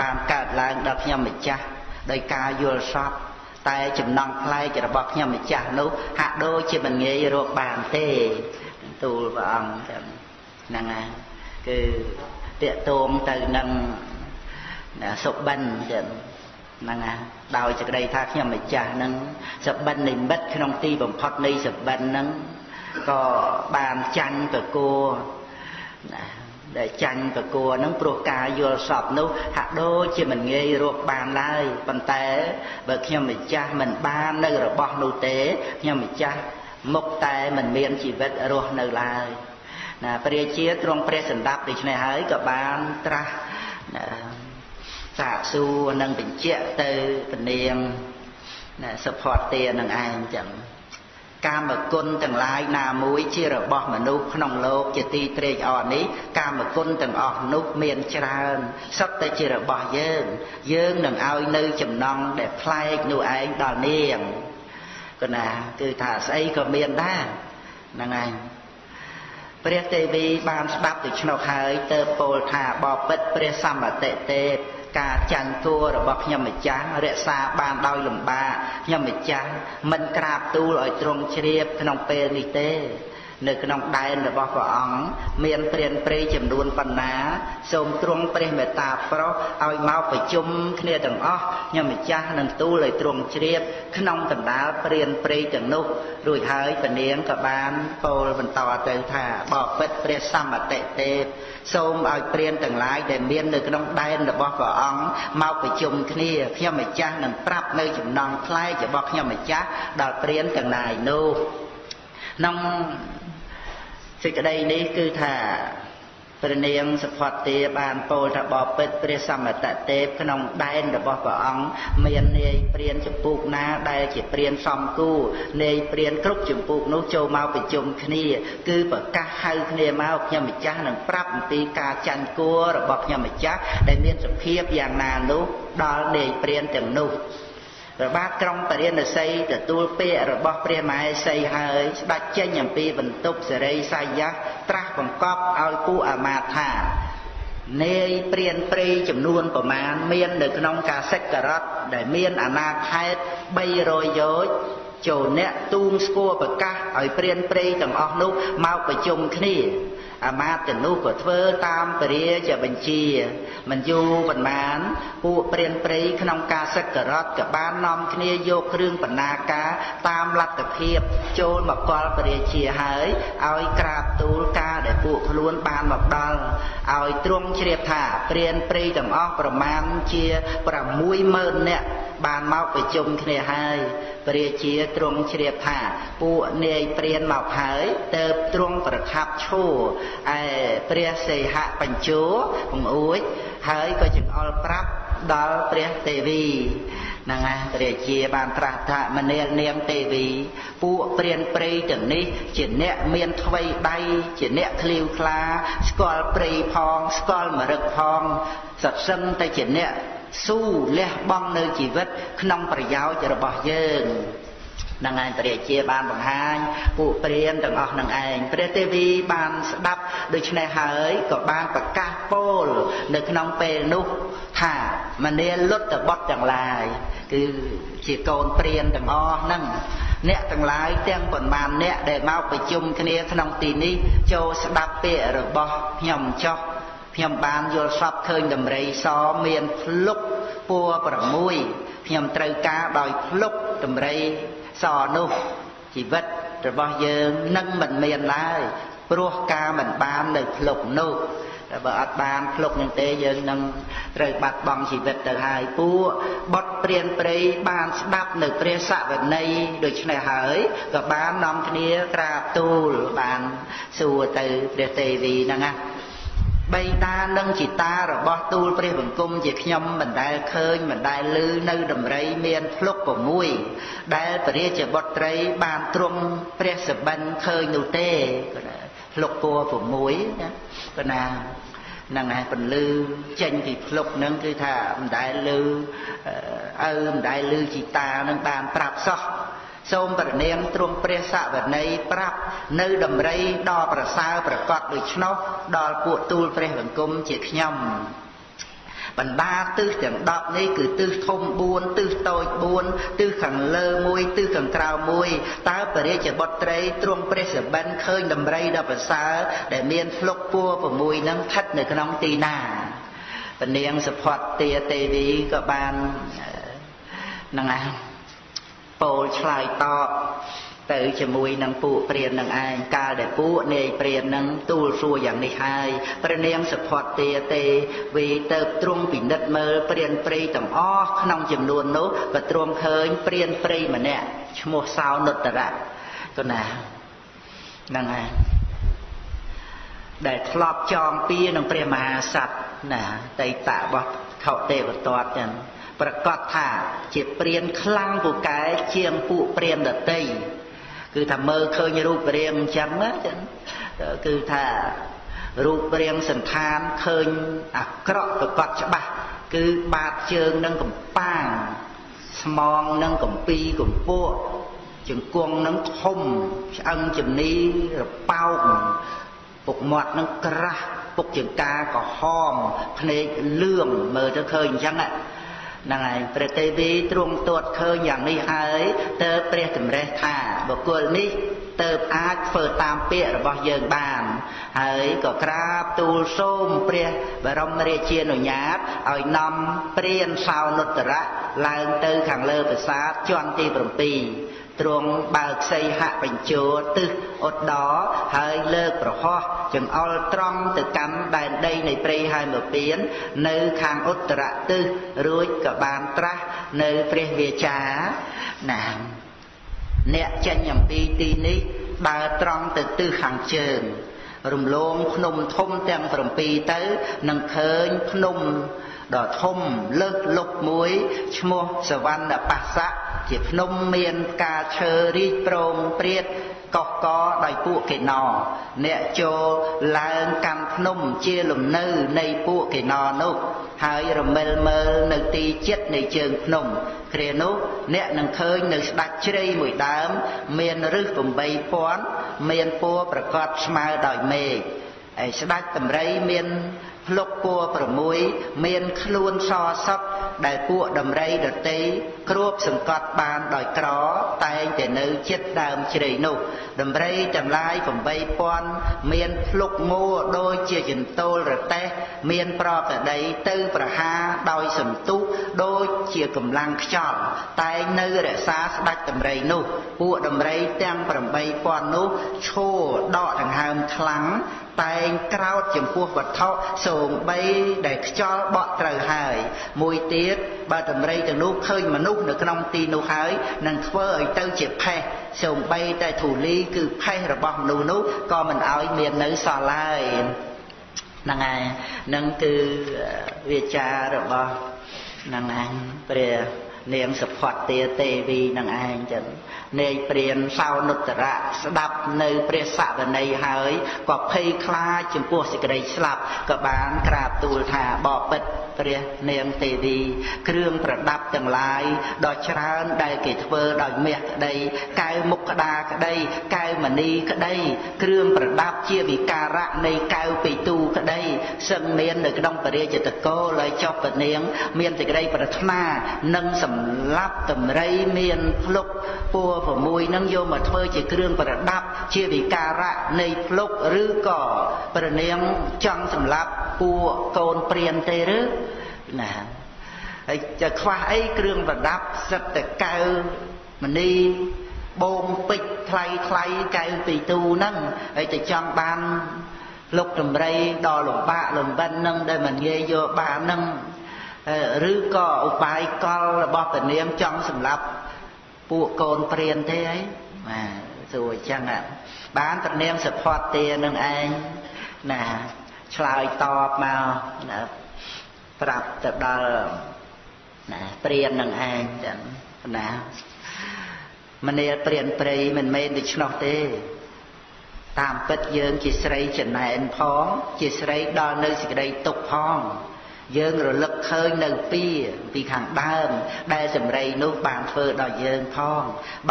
បានកើតឡើងដល់ខ្ញុំម្ចាស់ដោយការយល់សពតែចំណងផ្លែករបស់ខ្ញុំម្ចាស់នោះហាក់ដូចជាមិនងាយរកបានទេទូលព្រះអង្គចឹងហ្នឹងហើយគឺតេតងទៅនឹងសុបិនចឹង ហ្នឹងណាដោយសេចក្តីថាខ្ញុំម្ចាស់ហ្នឹងសបិននិមិត្តក្នុងទីបំផុតនៃសបិនហ្នឹងក៏បានចាញ់ប្រគួរណាដែលចាញ់ប្រគួរហ្នឹងព្រោះការយល់សពនោះហាក់ដូចជាមិនងាយរកបានឡើយប៉ុន្តែបើខ្ញុំម្ចាស់មិនបាននៅរបស់នោះទេខ្ញុំម្ចាស់មុខតែមិនមានជីវិតរស់នៅឡើយណាព្រះជាទ្រង់ព្រះសម្ដាប់ដូច្នេះហើយក៏បានត្រាស់ សាកសួរនិងបញ្ជាក់ទៅពនាងសុផតទានឹងឯងចឹងកាមគុណទាំងឡាយណាមួយជារបស់មនុស្សក្នុងលោកជាទីត្រេកអរនេះកាមគុណទាំងអស់នោះមានច្រើនសុទ្ធតែជារបស់យើង យើងនឹងឲ្យនៅចំណងដែលប្លែកនោះឯងដល់នាងគណាគឺថាស្អីក៏មានដែរហ្នឹងឯងព្រះទេវីបានស្ដាប់ដូច្នោះហើយទៅពោលថាបបិទ្ធព្រះសម្បតិទេព ការចាញ់គួររបស់ខ្ញុំម្ចាស់រក្សាបានដោយលំបាកខ្ញុំម្ចាស់មិនក្រាបទូលឲ្យទ្រង់ជ្រាបក្នុងពេលនេះទេ នៅក្នុងដែនរបស់ព្រះអង្គមានព្រានព្រៃចំនួនប៉ុណ្ណាសូមទ្រង់ព្រះមេត្តាប្រោសឲ្យមកប្រជុំគ្នាទាំងអស់ខ្ញុំម្ចាស់នឹងទូលឲ្យទ្រង់ជ្រាបក្នុងកណ្ដាលព្រានព្រៃទាំងនោះរួចហើយពនាងក៏បានពោលបន្តទៅថាបបិទ្ធព្រះសម្បតិទេពសូមឲ្យព្រានទាំងឡាយដែលមាននៅក្នុងដែនរបស់ព្រះអង្គមកប្រជុំគ្នាខ្ញុំម្ចាស់នឹងប្រាប់នៅចំណងផ្លែករបស់ខ្ញុំម្ចាស់ដល់ព្រានទាំងឡាយនោះ ក្នុងសេចក្តីនេះគឺថាព្រះនាងសុផតទាបានពោលថាបបិទ្ធព្រះសមតទេពក្នុងដែនរបស់ព្រះអង្គមាននាយព្រានចម្ពោះណាដែលជាព្រានសំគូនាយព្រានគ្រប់ចម្ពោះនោះចូលមកប្រជុំគ្នា គឺប្រកាសហៅគ្នាមកខ្ញុំម្ចាស់នឹងប្រាប់អំពីការចាញ់គួររបស់ខ្ញុំម្ចាស់ដែលមានសភាពយ៉ាងណានោះដល់នាយព្រានទាំងនោះព្រះបាទក្រុងបរិណសីទទួលពាក្យរបស់ព្រះមហេសីហើយស្ដេចចេញអំពីបន្ទប់សេរីសាយៈត្រាស់បង្កប់ឲ្យពួកអាមាត្យថានាយព្រានព្រៃចំនួនប្រមាណមាននៅក្នុងការសិក្ករតដែលមានអាណាខេត300យោជចូលអ្នកទូងស្គួរប្រកាសឲ្យព្រានព្រៃទាំងអស់នោះមកប្រជុំគ្នា អាមាត្យទាំងនោះក៏ធ្វើតាមពរាជាបញ្ជា មិនយូរប៉ុន្មានពួកព្រានព្រៃក្នុងការសឹកករត់ក៏បាននាំគ្នាយកគ្រឿងបណ្ណាការតាមលទ្ធភាព ចូលមកកល់ពរាជាហើយឲ្យក្រាបទូលការដែលពួកខ្លួនបានមកដល់ឲ្យទ្រង់ជ្រាបថាព្រានព្រៃទាំងអស់ប្រមាណជា60000នាក់ បានមកប្រជុំគ្នាហើយព្រះជាទ្រង់ជ្រាបថាពួកនាយព្រានមកហើយទៅទ្រង់ប្រខាប់ឈួរឯព្រះសេហបញ្ជោបង្អួចហើយក៏ចង្អុលប្រាប់ដល់ព្រះទេវីហ្នឹងហើយព្រះជាបានត្រាស់ថាមនាលនាងទេវី ពួកព្រានព្រៃទាំងនេះ ជាអ្នកមានថ្វីដៃជាអ្នកឃ្លាវខ្លា ស្គាល់ព្រៃផង ស្គាល់មរឹកផងសត្វសឹងតែជាអ្នក ស៊ូលះបង់នៅជីវិត ក្នុងប្រយោជន៍របស់យើងនឹងឯងព្រះជាបានបង្ហាញពួកព្រានទាំងអស់នឹងឯងព្រះទេវីបានស្ដាប់ដូច្នេះហើយក៏បានប្រកាសពោលនៅក្នុងពេលនោះថាមនាលុតបុតទាំងឡាយគឺជាកូនព្រានទាំងអស់ហ្នឹងអ្នកទាំងឡាយទាំងប៉ុន្មានអ្នកដែលមកប្រជុំគ្នាក្នុងទីនេះចូលស្ដាប់ពាក្យរបស់ខ្ញុំចោះ ខ្ញុំបានយល់សពឃើញដំរីសមានភ្លុកពណ៌6ខ្ញុំត្រូវការដោយភ្លុកដំរីសនោះជីវិតរបស់យើងនឹងមិនមានឡើយព្រោះការមិនបាននៅភ្លុកនោះតែបើអត់បានភ្លុកនឹងទេយើងនឹងត្រូវបាត់បង់ជីវិតទៅហើយពួកបុតព្រានព្រៃបានស្ដាប់នៅព្រះសវន័យដូច្នេះហើយក៏បាននាំគ្នាក្រាបទូលបានសួរទៅព្រះទេវីហ្នឹងណា បៃតានិងជីតារបស់ទូលព្រះបង្គំជាខ្ញុំមិនដែលឃើញមិនដែលឮនៅដំរីមានភ្លុក6ដែលពរាជបុត្រីបានទ្រង់ព្រះសបិនឃើញនោះទេភ្លុកពណ៌6ណាកណាហ្នឹងហើយពន្លឺចេញពីភ្លុកហ្នឹងគឺថាមិនដែលឮឪមិនដែលឮជីតានឹងបានប្រាប់សោះ សូមប្រនាមទ្រង់ព្រះសវន័យប្រាប់នៅដំរីដ៏ប្រសើរប្រកបដូច្នោះដល់ពួកទូលព្រះបង្គំជាខ្ញុំបណ្ដាទិសទាំង10នេះគឺទិសធំ4ទិសតូច4ទិសខាងលើមួយទិសខាងក្រៅមួយតើបរិជ្ជបុត្រីទ្រង់ព្រះសបិនឃើញដំរីដ៏ប្រសើរដែលមានភ្លុកពួរ6ហ្នឹងស្ថិតនៅក្នុងទីណាពនាងសុផតទាទេវីក៏បានហ្នឹងណា ពោលឆ្លើយតបទៅជាមួយនឹងពួកព្រាននឹងឯងកាលដែលពួកនាយព្រាននឹងទូលសួរយ៉ាងនេះហើយព្រះនាងសុផតទាទេវីទៅទ្រង់ពិនិត្យមើលព្រានព្រៃទាំងអស់ក្នុងចំនួននោះក៏ទ្រង់ឃើញព្រានព្រៃម្នាក់ឈ្មោះសោនុត្តរៈក៏ណាហ្នឹងហើយដែលធ្លាប់ចងពៀនឹងព្រះមហាសត្វណាតៃតៈរបស់ខោទេវទត្តចឹង ប្រកាសថាជាព្រានខ្លាំងពូកែជាងពួកព្រានដតីគឺថាមើលឃើញរូបរាងអញ្ចឹងណាចឹងគឺថារូបរាងសន្តានឃើញអាក្រក់ប្រកបច្បាស់គឺបាតជើងនឹងកំប៉ាងស្មងនឹងកំពីកំពក់ជង្គង់នឹងធំឆ្អឹងជំនីរប៉ោងពុកមាត់នឹងក្រាស់ពុកចង្ការក្រហមភ្នែកលឿងមើលទៅឃើញអញ្ចឹង ហ្នឹងហើយព្រះទេវីទ្រង់ទួតឃើញយ៉ាងនេះហើយតើព្រះតម្រេះថាបុគ្គលនេះតើអាចធ្វើតាមពាក្យរបស់យើងបាន ហើយក៏ក្រាបទូលសូមព្រះបរមរាជានុញ្ញាតឲ្យនាំព្រានសោនុត្តរៈឡើងទៅខាងលើប្រាសាទជាន់ទី7 ទ្រង់បើកសីហបញ្ជោទិសឧត្តរហើយលើកប្រហោះចង្អុលត្រង់ទៅកាន់ដែនដីនៃព្រៃហើយមកពៀននៅខាងឧត្តរទិសរួចក៏បានត្រាស់នៅព្រះវាចាណាអ្នកចេញអំពីទីនេះដើរត្រង់ទៅទិសខាងជើងរំលងភ្នំធំទាំង7ទៅនឹងឃើញភ្នំ ដ៏ធំលើកលុកមួយឈ្មោះសវណ្ណបាសៈជាភ្នំមានការឈើរីកប្រងព្រាតកកកដោយពួកកេណអ្នកចូលឡើងកាន់ភ្នំជាលំនៅនៃពួកកេណនោះហើយរមិលមើលនៅទីចិត្តនៃជើងភ្នំគ្រានោះអ្នកនឹងឃើញនៅស្ដាច់ជ្រៃមួយដើម មានរឹស8000មានពណ៌ប្រកបស្មើដោយមេឃហើយស្ដាច់តម្រៃមាន ភ្លុកពណ៌6មានខ្លួនសសុតដែលពួកដំរីដតីគ្របសង្កត់បានដោយក្រ តែងតែនៅចិត្តដើមជ្រៃនោះដំរីទាំងឡាយ8000មានភ្លុកងួរដូចជាចន្ទោលរទេះមានប្រកដីទៅប្រហារដោយសន្ទុះដូចជាកម្លាំងខ្យល់តែងនៅរក្សាស្ដាច់ដំរីនោះពួកដំរីទាំង8000នោះឈោដកដង្ហើមខ្លាំង តែងក្រោតចំពោះវត្ថុសូម្បីដែលខ្យល់បក់ត្រូវហើយ មួយទៀតបើតម្រៃទាំងនោះឃើញមនុស្សនៅក្នុងទីនោះហើយនឹងធ្វើឲ្យទៅជាផេះសូម្បីតែធូលីគឺផេះរបស់មនុស្សនោះក៏មិនឲ្យមាននៅសល់ឡើយហ្នឹងហើយនឹងគឺវាចារបស់ហ្នឹងឯងព្រះ នាងសុផតទាទេវីនឹងឯងចឹងនាយព្រានសោនុត្តរៈស្ដាប់នៅព្រះសវន័យហើយក៏ភ័យខ្លាចចំពោះសេចក្តីស្លាប់ក៏បានក្រាបទូលថាបបិទ្ធព្រះនាងទេវីគ្រឿងប្រដាប់ទាំងឡាយដ៏ច្រើនដែលគេធ្វើដោយមាសក្តីកែវមុខក្តារក្តីកែវមณีក្តីគ្រឿងប្រដាប់ជាវិការៈនៃកែវពេទូក្តីសឹងមាននៅក្នុងពរាជតកោឡើយចុះពនាង មានសេចក្តីប្រាថ្នានឹងសម្លាប់តម្រៃមានភ្លុកពួរ6នឹងយកមកធ្វើជាគ្រឿងប្រដាប់ជាវិការៈនៃភ្លុកឬក៏ព្រះនាងចង់សម្លាប់ពួកកូនព្រានទេឬណាហើយจะខ្វះអីគ្រឿងប្រដាប់សិតតែកៅមនីបងពេជ្រថ្លៃថ្លៃកៅពីទូហ្នឹងហើយតែចង់បានលុកតម្រៃដល់លំបាកលំបិនហ្នឹងដែលមិនងាយយកបានហ្នឹង ឬក៏ឧបាយកលរបស់ពនាងចង់សម្លាប់ពួកកូនព្រានទេអីបាទសួរអញ្ចឹងបានពនាងសផតទានឹងឯងណាឆ្លើយតបមកណាប្រាប់ទៅដល់ណាព្រាននឹងឯងចឹងណាមនាលព្រានព្រៃមិនមែនដូច្នោះទេតាមពិតយើងជាស្រីចំណែនផង ជាស្រីដល់នៅសេចក្តីទុកផង យើងរលឹកឃើញនៅពីពីខាងដើម ដែលសម្រីនោះបានធ្វើដល់យើងផង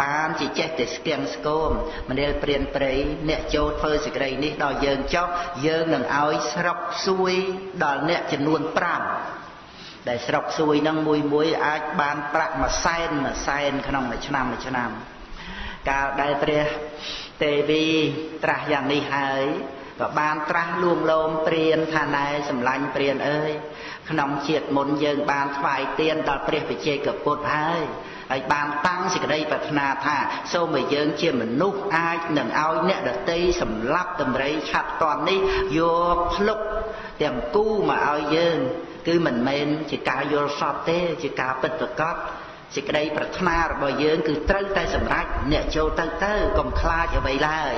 បានជាចេះតែស្គាំងស្គមមនាលព្រានព្រៃអ្នកចូលធ្វើសេចក្តីនេះដល់យើងចុះយើងនឹងឲ្យស្រុកសួយដល់អ្នកចំនួន5ដែលស្រុកសួយនឹងមួយមួយអាចបានប្រាក់មួយសែនមួយសែនក្នុងមួយឆ្នាំមួយឆ្នាំ កាលដែលព្រះទេវីត្រាស់យ៉ាងនេះហើយ ក៏បានត្រាស់លួងលោមព្រានថាណែសម្លាញ់ព្រានអើយក្នុងជាតិមុនយើងបានថ្វាយទានដល់ព្រះបជ័យកពុទ្ធហើយហើយបានតាំងសេចក្តីប្រាថ្នាថាសូមឲ្យយើងជាមនុស្សអាចនឹងឲ្យអ្នកដតីសម្លាប់តម្រៃឆាត់តននេះយកភ្លុកទាំងគូមកឲ្យយើង គឺមិនមែនជាការយល់សពទេ ជាការពិតប្រាកដ សេចក្តីប្រាថ្នារបស់យើងគឺត្រូវតែសម្រេចអ្នកចូលទៅទៅកុំខ្លាចអ្វីឡើយ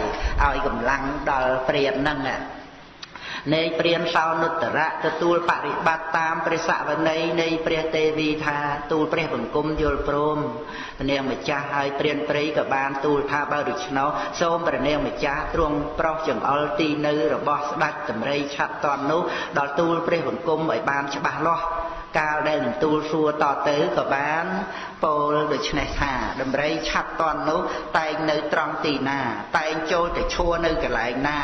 ឲ្យកម្លាំងដល់ព្រានហ្នឹងនៃព្រានសោនុត្តរៈទទួលបរិបត្តិតាមព្រះសវន័យនៃព្រះទេវីថាទូលព្រះបង្គំយល់ព្រមព្រះនាងម្ចាស់ហើយព្រានព្រៃក៏បានទូលថាបើដូច្នោះសូមព្រះនាងម្ចាស់ទ្រង់ប្រោសចង្អុលទីនៅរបស់ស្ដេចតម្រៃឆាត់តននោះដល់ទូលព្រះបង្គំឲ្យបានច្បាស់លាស់ កាលដែលនឹងទូលសួរតទៅក៏បានពោលដូច្នេះថាដំរីឆាត់តន់នោះតែងនៅត្រង់ទីណា តែងចូលទៅឈួរនៅកន្លែងណា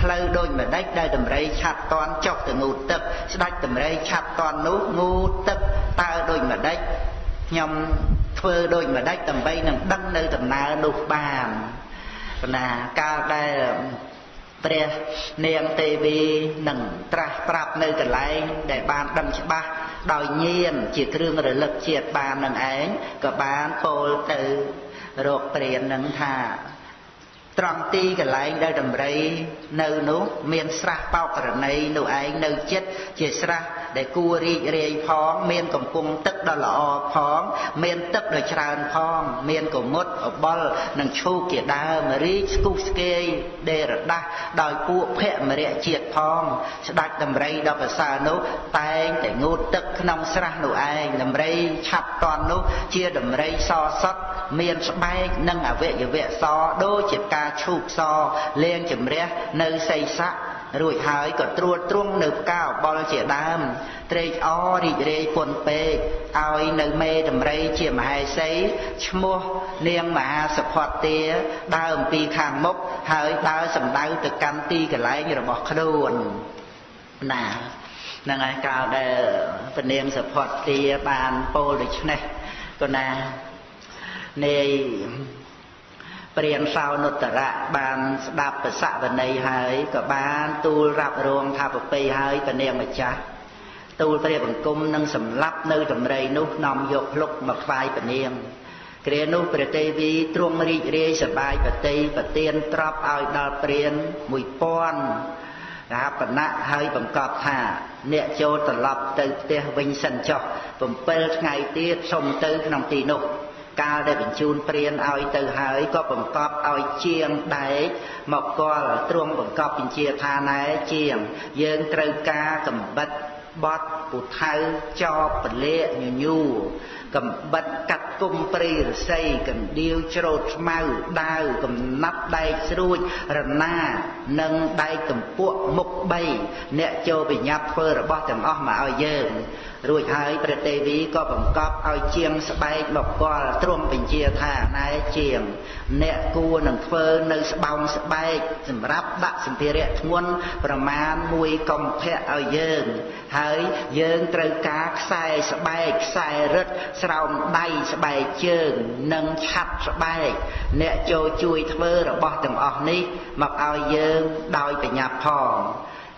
ផ្លូវដូចម្ដេចដែលដំរីឆាត់តន់ចុះទៅងូតទឹក ស្ដេចដំរីឆាត់តន់នោះងូតទឹកតើដូចម្ដេចខ្ញុំធ្វើដូចម្ដេចដើម្បីនឹងដឹងនៅដំណើរនោះបានបណ្ណាកាលដែលព្រះនាងទេវីនឹងត្រាស់ប្រាប់នៅកន្លែងដែលបានដឹងច្បាស់ ដោយញាណជាគ្រឿងរលឹកជាតិបាននឹងឯងក៏បានពោលទៅរកព្រាននឹងថាត្រង់ទីកន្លែងដែលដំរីនៅនោះមានស្រះបោករណីនោះឯងនៅចិត្តជាស្រះ ដែលគួររីករាយផង មានកំពង់ទឹកដ៏ល្អផង មានទឹកដ៏ច្រើនផង មានកមុតអបលនិងឈូកជាដើមរីកស្គុះស្គាយដេរដាស់ដោយពួកភមរៈជាតិផង ស្ដេចដំរីដ៏ប្រសើរនោះ តែងតែងូតទឹកក្នុងស្រះនោះឯងដំរីឆាប់តន់នោះជាដំរីសសុតមានស្បែកនិងអវយវៈសដូចជាការឈូកសលេងជំរះនៅសីស័ក រួចហើយក៏ត្រួតត្រងនៅផ្កាអបលជាដើមត្រេកអររីករាយពុនពេកឲ្យនៅមេតម្រៃជាមហេសីឈ្មោះនាងមហាសភត្តាដើរអំពីខាងមុខហើយដើរសំដៅទៅកាន់ទីកន្លែងរបស់ខ្លួនណាហ្នឹងហើយកាលដែលពនាងសភត្តាបានពោលដូច្នេះក៏ណានៃ ព្រានសោនុត្តរៈបានស្ដាប់ប្រសវន័យហើយក៏បានទូលរាប់រងថាប្រពៃហើយពនាងម្ចាស់ទូលព្រះបង្គំនឹងសម្លាប់នៅតម្រៃនោះនាំយកភ្លុកមកថ្វាយពនាងគ្រានោះព្រះទេវីទ្រង់រីករាយសបាយបតីប្រទៀនត្រប់ឲ្យដល់ព្រាន1000រាបណៈហើយបង្កប់ថា អ្នកចូលត្រឡប់ទៅផ្ទះវិញសិនចុះ7ថ្ងៃទៀតសុំទៅក្នុងទីនោះ កាលដែលបញ្ជូនព្រានឲ្យទៅហើយក៏បង្កប់ឲ្យជាងដែកមកគាល់ទ្រង់បង្កប់បញ្ជាថាណែជាង យើងត្រូវការកំបិតបត់ពូថៅចបពលាកញញូ កំបិតកាត់គុំព្រៃរស័យកណ្ដៀវច្រូតស្មៅដាវកំណាប់ដែកស្រួចរណានិងដែកទំពក់មុខ3អ្នកចូលបញ្ញាប់ធ្វើរបស់ទាំងអស់មកឲ្យយើងរួចហើយព្រះទេវីក៏បង្កប់ឲ្យជាងស្បែកមកគាល់ទ្រង់បញ្ជាថាណែជាង អ្នកគួរនឹងធ្វើនៅស្បោងស្បែកសម្រាប់ដាក់សម្ភារៈធ្ងន់ប្រមាណ1កំភៈឲ្យយើង ហើយយើងត្រូវការខ្សែស្បែកខ្សែរឹតស្រោមដៃស្បែកជើងនិងឆាត់ស្បែកអ្នកចូលជួយធ្វើរបស់ទាំងអស់នេះមកឲ្យយើងដោយបញ្ញាផង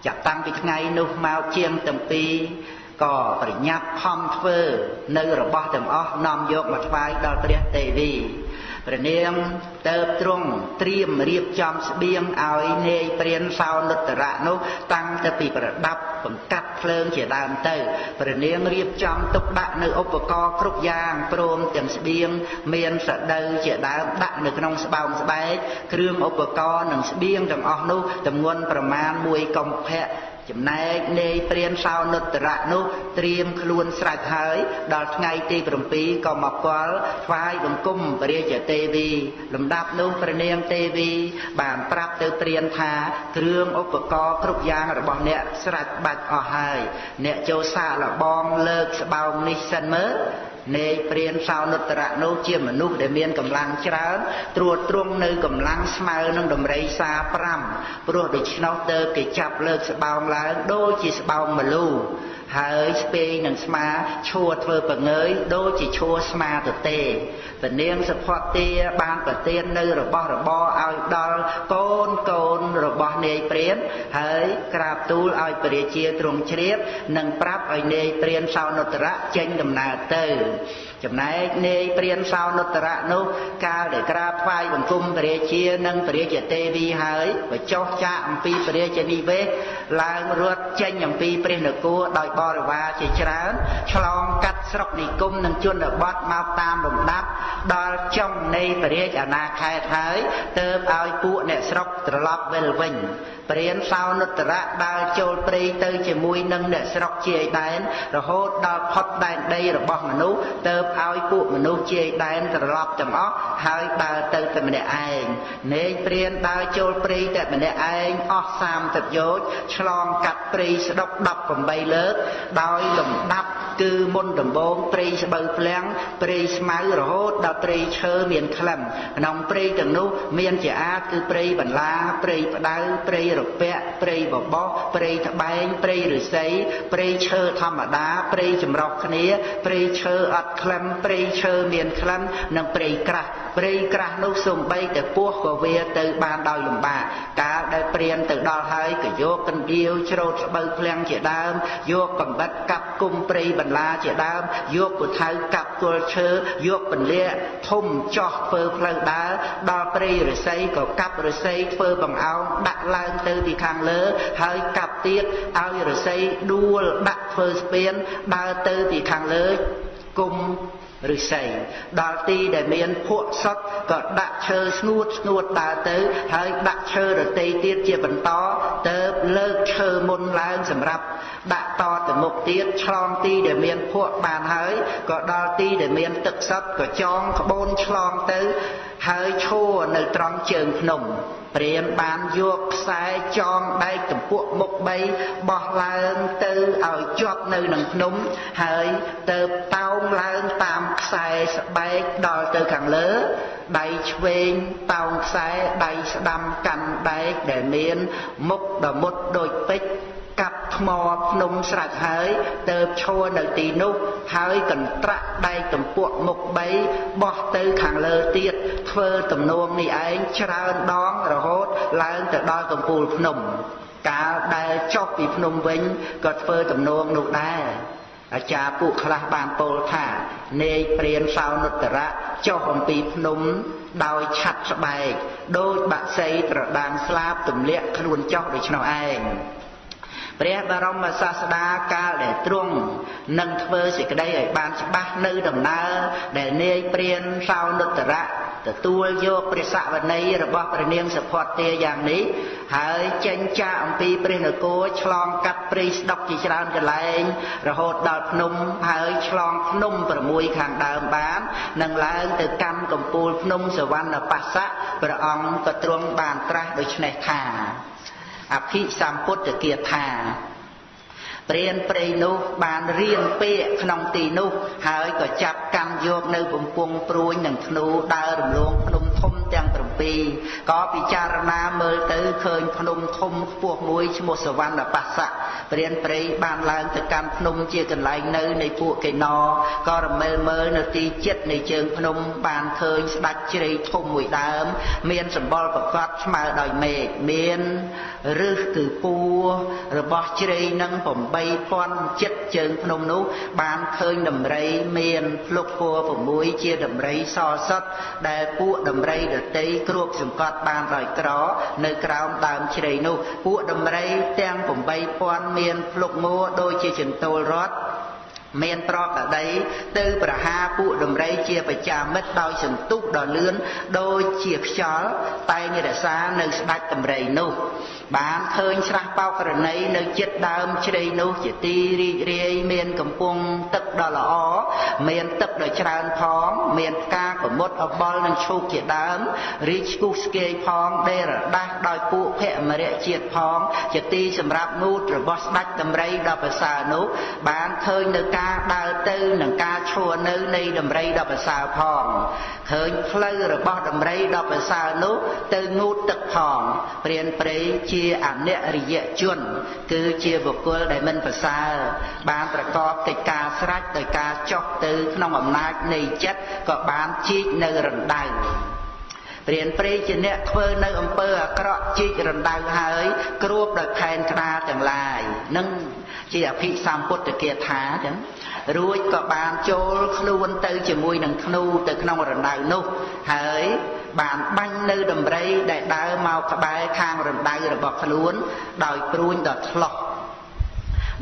ចាប់តាំងពីថ្ងៃនោះមកជាងទាំងពីរក៏ប្រញាប់ខំធ្វើនៅរបស់ទាំងអស់នាំយកមកថ្វាយដល់ព្រះទេវី ព្រះនាងទៅទ្រង់ត្រៀមរៀបចំស្បៀងឲ្យនាយព្រានសោនុត្តរៈនោះតាំងទៅពីប្រដាប់បង្កាត់ភ្លើងជាដើមទៅព្រះនាងរៀបចំទុកដាក់នៅឧបករណ៍គ្រប់យ៉ាងព្រមទាំងស្បៀងមានសដៅជាដើមដាក់នៅក្នុងស្បោងស្បែកគ្រឿងឧបករណ៍និងស្បៀងទាំងអស់នោះទម្ងន់ប្រមាណ1កំភៈ ចំណែកនៃព្រានសោនុត្តរៈនោះត្រៀមខ្លួនស្រេចហើយដល់ថ្ងៃទី7ក៏មកគាល់ថ្វាយបង្គំព្រះរាជទេវី លំដាប់នោះព្រះនាងទេវី បានប្រាប់ទៅព្រានថាគ្រឿងឧបករណ៍គ្រប់យ៉ាងរបស់អ្នកស្រេចបាច់អស់ហើយ អ្នកចូលសាកលបងលើកស្បោងនេះសិនមើល នេកព្រានសោនុត្តរៈនោះជាមនុស្សដែលមានកម្លាំងច្រើនត្រួតត្រងនៅកម្លាំងស្មើនឹងដំរីសា5ព្រោះដូច្នោះទៅគេចាប់លើកស្បោងឡើងដូចជាស្បោងមលូហើយស្ពេងនឹងស្មាឈួរធ្វើបង្ើយដូចជាឈួរស្មាទៅទេពនាងសុផតទាបានប្រទាននៅរបស់របរឲ្យដល់កូនកូន របស់នាយព្រានហើយក្រាបទូលឲ្យព្រះរាជាទ្រង់ជ្រាប និងប្រាប់ឲ្យនាយព្រានសោនុត្តរៈចេញដំណើរទៅ ចំណែកនាយព្រានសោនុត្តរៈនោះកាលដែលក្រាបថ្វាយបង្គំព្រះរាជានិងព្រះរាជទេវីហើយបចុះចាកអំពីព្រះរាជនិវេសឡើងរត់ចេញអំពីព្រះនគរដោយបរិវារជាច្រើនឆ្លងកាត់ស្រុកនិគមនិងជនបទមកតាមលំដាប់ដល់ចុងនៃព្រះរាជអាណាខេត្តហើយទើបឲ្យពួកអ្នកស្រុកត្រឡប់វិលវិញ ព្រានសោនុត្តរៈដើរចូលព្រៃទៅជាមួយនឹងអ្នកស្រុកជាយដែនរហូតដល់ផុតដែនដីរបស់មនុស្សទៅឲ្យពួកមនុស្សជាយដែនត្រឡប់ទាំងអស់ហើយដើរទៅតែម្នាក់ឯងនេកព្រានដើរចូលព្រៃតែម្នាក់ឯងអស់30យោជន៍ឆ្លងកាត់ព្រៃស្ដុក18លើកដោយលំដាប់គឺមុនដំបូងព្រៃស្បូវភ្លាំងព្រៃស្មៅរហូតដល់ព្រៃឈើមានក្លឹមក្នុងព្រៃទាំងនោះមានជាអាចគឺព្រៃបន្លាព្រៃផ្ដៅព្រៃរពាក់ព្រៃបបោះព្រៃត្បែងព្រៃឫស្សីព្រៃឈើធម្មតាព្រៃចម្រុះគ្នាព្រៃឈើអត់ក្លឹមព្រៃឈើមានក្លឹមនិងព្រៃក្រាស់ព្រៃក្រាស់នោះសំបីតែពស់ក៏វាទៅបានដោយលំបាកកាលដែលព្រានទៅដល់ហើយក៏យកកណ្ដៀវច្រូតស្បូវភ្លាំងជាដើមយកកំបិតកាប់គុំព្រៃបន្លាជាដើមយកពូថៅកាប់គល់ឈើយកពន្លាកធំចោះធ្វើផ្លូវដើរដល់ព្រៃរិស័យក៏កាប់រិស័យធ្វើបង្អោងដាក់ឡើងទៅពីខាងលើ ហើយកាប់ទៀតឲ្យរិស័យដួលដាក់ធ្វើស្ពានដើរទៅពីខាងលើគុំឫស្សីដល់ទីដែលមានភក់សុតក៏ដាក់ឈើស្ងួតស្ងួតដើរទៅហើយដាក់ឈើរទេទៀតជាបន្តទៅលើកឈើមុនឡើងសម្រាប់ដាក់តទៅមុខទៀតឆ្លងទីដែលមានភក់បានហើយក៏ដល់ទីដែលមានទឹកសុតក៏ចងក្បូនឆ្លងទៅហើយឈរនៅត្រង់ជើងភ្នំ ព្រានបានយកខ្សែចងដែកទំពក់មុខ3បោះឡើងទៅឲ្យជាប់នៅនឹងភ្នំហើយទៅតោងឡើងតាមខ្សែស្បែកដល់ទៅខាងលើដៃឆ្វេងតោងខ្សែដៃស្ដាំកាន់ដែកដែលមានមុខដ៏មុតដូចពេជ្រ កាប់ថ្មភ្នំស្រេចហើយទៅឈរនៅទីនោះហើយកន្ត្រាក់ដែកទំពក់មុខ3បោះទៅខាងលើទៀតធ្វើទំនងនេះឯងច្រើនដងរហូតឡើងទៅដល់កំពូលភ្នំ កាលដែលចុះពីភ្នំវិញក៏ធ្វើទំនងនោះដែរអាចារ្យពួកខ្លះបានពោលថានាយព្រានសោនុត្តរៈចុះអំពីភ្នំដោយឆាត់ស្បែកដោយបាក់សីត្រដាងស្លាបទម្លាក់ខ្លួនចុះដូច្នោះឯង ព្រះបរមសាស្តាកាលដែលទ្រង់នឹងធ្វើសេចក្តីឲ្យបានច្បាស់នៅដំណើរដែលនាយព្រានសោនុត្តរៈទទួលយកព្រះសវនីរបស់ព្រះនាងសភ័តទាយ៉ាងនេះហើយចេញចាកអំពីព្រះនគរឆ្លងកាត់ព្រៃស្ដុកជាច្រើនកន្លែង រហូតដល់ភ្នំហើយឆ្លងភ្នំ6ខាងដើមបាននឹងឡើងទៅកាន់កំពូលភ្នំសវណ្ណបស្សៈព្រះអង្គក៏ទ្រង់បានត្រាស់ដូច្នេះថា អភិសម្ពុទ្ធគាថា ព្រានព្រៃនោះបានរៀនពាកក្នុងទីនោះ ហើយក៏ចាប់កាន់យកនៅពំពង់ព្រួយនិងធ្នូដើររំលងភ្នំធំទាំង7ក៏ពិចារណាមើលទៅឃើញភ្នំធំខ្ពស់មួយឈ្មោះសវណ្ណបស្សៈព្រានព្រៃបានឡើងទៅកាន់ភ្នំជាកន្លែងនៅនៃពួកកេណក៏រមែលមើលនៅទីចិត្តនៃជើងភ្នំបានឃើញស្ដាច់ជ្រៃធំមួយដើម មានសម្បល់ប្រកបស្មើដោយមេឃមានរឹសគឺពួររបស់ជ្រៃនឹង8000ចិត្តជើងភ្នំនោះ បានឃើញដំរីមានភ្លុកពណ៌6ជាដំរីសសុទ្ធដែលពួកដំរីដតីគ្របសង្កត់បានដោយក្រ នៅក្រោមដើមជ្រៃនោះ ពួកដំរីទាំង8000មានភ្លុកមួដូចជាចន្ទោលរត់មានប្រកដីទៅប្រហាពួកដំរីជាប្រចាំមិត្តដោយសន្ទុះដ៏លឿនដូចជាខ្យល់តែងរក្សានៅស្ដាច់ដំរីនោះ បានឃើញស្រះបោករណីនៅចិត្តដើមជ្រៃនោះជាទីរីករាយមានកំពង់ទឹកដ៏ល្អមានទឹកដ៏ច្រើនផង មានផ្កាកមុតអបលនិងឈូកជាដើមរីកស្គុះស្គាយផងដេរដាស់ដោយពួកភមរៈជាតិផង ជាទីសម្រាប់ងូតរបស់ស្ដេចតម្រៃដ៏ប្រសើរនោះបានឃើញនៅការការដើរទៅនិងការឈរនៅនៃដំរីដ៏ប្រសើរផងឃើញផ្លូវរបស់ដំរីដ៏ប្រសើរនោះទៅងូតទឹកផងព្រានព្រៃជាអនិរិយជន គឺជាបុគ្គលដែលមិនប្រសើរបានប្រកបកិច្ចការស្រេចដោយការចុះទៅក្នុងអំណាចនៃចិត្តក៏បានជីកនៅរណ្ដៅ ព្រានព្រៃជាអ្នកធ្វើនៅអំពើអាក្រក់ជីករណ្ដៅហើយ គ្រួបដោយផែនក្តារទាំងឡាយនឹងជាអភិសម្ពុទ្ធគាថាចឹងរួចក៏បានចូលខ្លួនទៅជាមួយនឹងធ្នូទៅក្នុងរណ្ដៅនោះហើយបានបាញ់នៅដំរីដែលដើរមកក្បែរខាងរណ្ដៅរបស់ខ្លួន ដោយព្រួញដល់ឆ្លោះ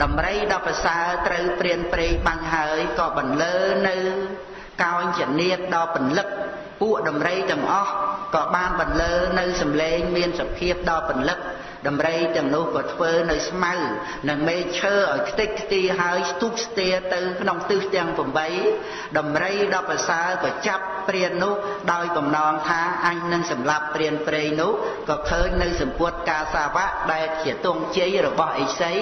ដំរីដ៏ប្រសើរត្រូវព្រានព្រៃបាញ់ហើយក៏បន្លឺនៅកោញចនាតដ៏ពន្លឹក ពួកដំរីទាំងអស់ក៏បានបន្លឺនៅសំឡេងមានសភាពដ៏ពន្លឹក ដំរីទាំងនោះក៏ធ្វើនៅស្មៅនិងមេឈើឲ្យខ្ទេចខ្ទីហើយស្ទុះស្ទាទៅក្នុងទិសទាំង8ដំរីដ៏ប្រសើរក៏ចាប់ព្រាននោះដោយបំណងថាអញនឹងសម្លាប់ព្រានព្រៃនោះក៏ឃើញនៅសម្ពុតកាសាវៈដែលជាទងជ័យរបស់អេសី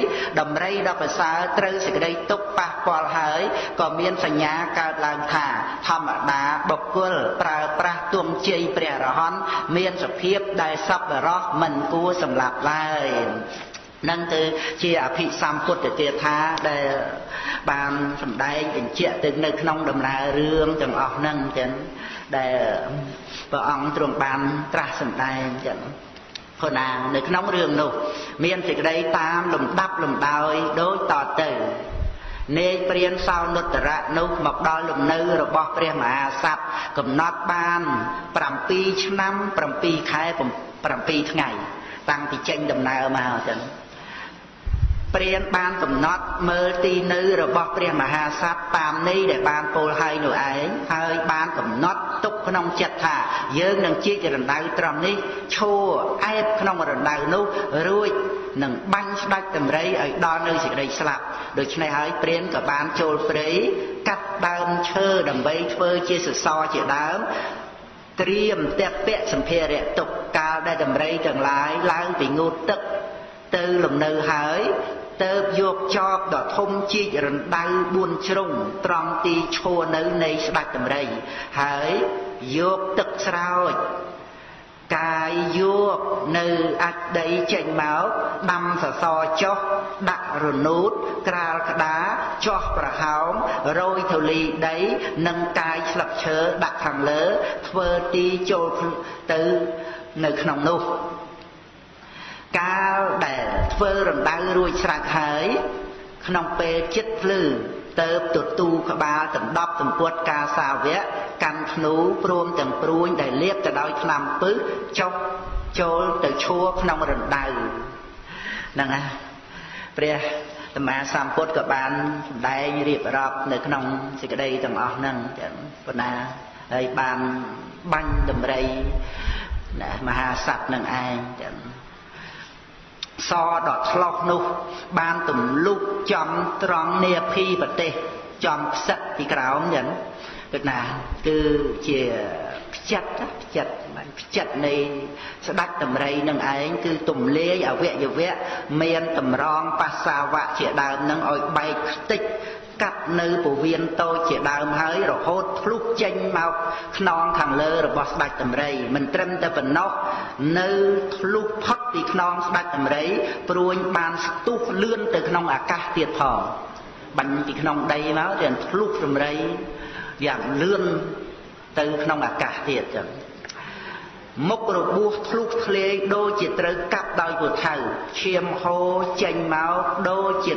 ដំរីដ៏ប្រសើរត្រូវសេចក្តីទុកប៉ះពាល់ហើយក៏មានសញ្ញាកើតឡើងថាធម្មតាបុគ្គលប្រើប្រាស់ទងជ័យព្រះរហន្តមានសភាពដែលសប្បុរសមិនគួរសម្លាប់ឡើយនឹងគឺជាអភិសម្ពុទ្ធទាថាដែលបានសម្ដែងបញ្ជាក់ទៅនៅក្នុងដំណើររឿងទាំងអស់ហ្នឹងចឹងដែលព្រះអង្គទ្រង់បានត្រាស់សម្ដែងចឹងព្រោះណានៅក្នុងរឿងនោះ មានសេចក្តីតាមលំដាប់លំដោយដូចតទៅនេកព្រានសោនុត្តរៈនោះមកដល់លំនៅរបស់ព្រះមហាសត្វកំណត់បាន7ឆ្នាំ7ខែ7ថ្ងៃ តាំងពីចេញដំណើរមកចឹងព្រានបានកំណត់មើលទីនៅរបស់ព្រះមហាសត្វតាមន័យដែលបានពោលឲ្យនោះឯងហើយបានកំណត់ទុកក្នុងចិត្តថាយើងនឹងជីករណ្ដៅត្រង់នេះឈួរអែបក្នុងរណ្ដៅនោះរួចនឹងបាញ់ស្ដាច់តម្រៃឲ្យដល់នៅសេចក្តីស្លាប់ដូច្នេះហើយព្រានក៏បានចូលព្រៃកាត់ដើមឈើដើម្បីធ្វើជាសសរជាដើម ត្រៀមតែពាក់សម្ភារៈទុកកាលដែលតម្រៃទាំងឡាយឡើងពីងូតទឹកទៅលំនៅហើយទៅយកចបដ៏ធំជីករណ្ដៅ4ជ្រុងត្រង់ទីឈរនៅនៃស្ដេចតម្រៃហើយយកទឹកស្រោច កាយយកនៅអាចដីចេញមកដាំសសរចុះដាក់រនូតក្រាលក្តារចោះប្រហោងរយធូលីដីនិងកាយស្លឹកឈើដាក់ខាងលើ ធ្វើទីចូលទៅនៅក្នុងនោះកាលដែលធ្វើរណ្ដៅរួចស្រេចហើយក្នុងពេលចិត្តភ្លឺ ទៅទទូក្បាលដណ្ដប់សម្ពុតកាសាវៈកាន់ធ្នូព្រមទាំងព្រួញដែលលាបទៅដោយថ្នាំពឹសចុះចូលទៅឈួរក្នុងរណ្ដៅហ្នឹងណាព្រះសម្មាសម្ពុទ្ធក៏បានសម្ដែងរៀបរាប់នៅក្នុងសេចក្តីទាំងអស់ហ្នឹងចឹងប៉ុណ្ណាហើយបានបាញ់ដំរីមហាសត្វនឹងឯងចឹង សដ៏ឆ្លោះនោះ បានទម្លុះចំត្រង់នេភីប្រទេសចំផ្សិតពីក្រោមចឹងគឺណាគឺជាផ្ចិតផ្ចិតផ្ចិតនៃស្ដេចតម្រៃនឹងឯងគឺទំលាយអវយវៈមានតម្រងបាសាវៈជាដើមនឹងឲ្យបែកខ្ទេច កាត់នៅពវៀនតូចជាដើមហើយរហូតធ្លុះចេញមកខ្នងខាងលើរបស់ស្ដេចតម្រៃមិនត្រឹមតែប៉ុណ្ណោះនៅធ្លុះផុតពីខ្នងស្ដេចតម្រៃព្រួញបានស្ទុះលឿនទៅក្នុងអាកាសទៀតផងបាញ់ពីក្នុងដីមកទៅធ្លុះតម្រៃយ៉ាងលឿនទៅក្នុងអាកាសទៀតចឹងមុខរបួសធ្លុះធ្លាយដូចជាត្រូវកាប់ដោយពូថៅឈាមហូរចេញមកដូចជា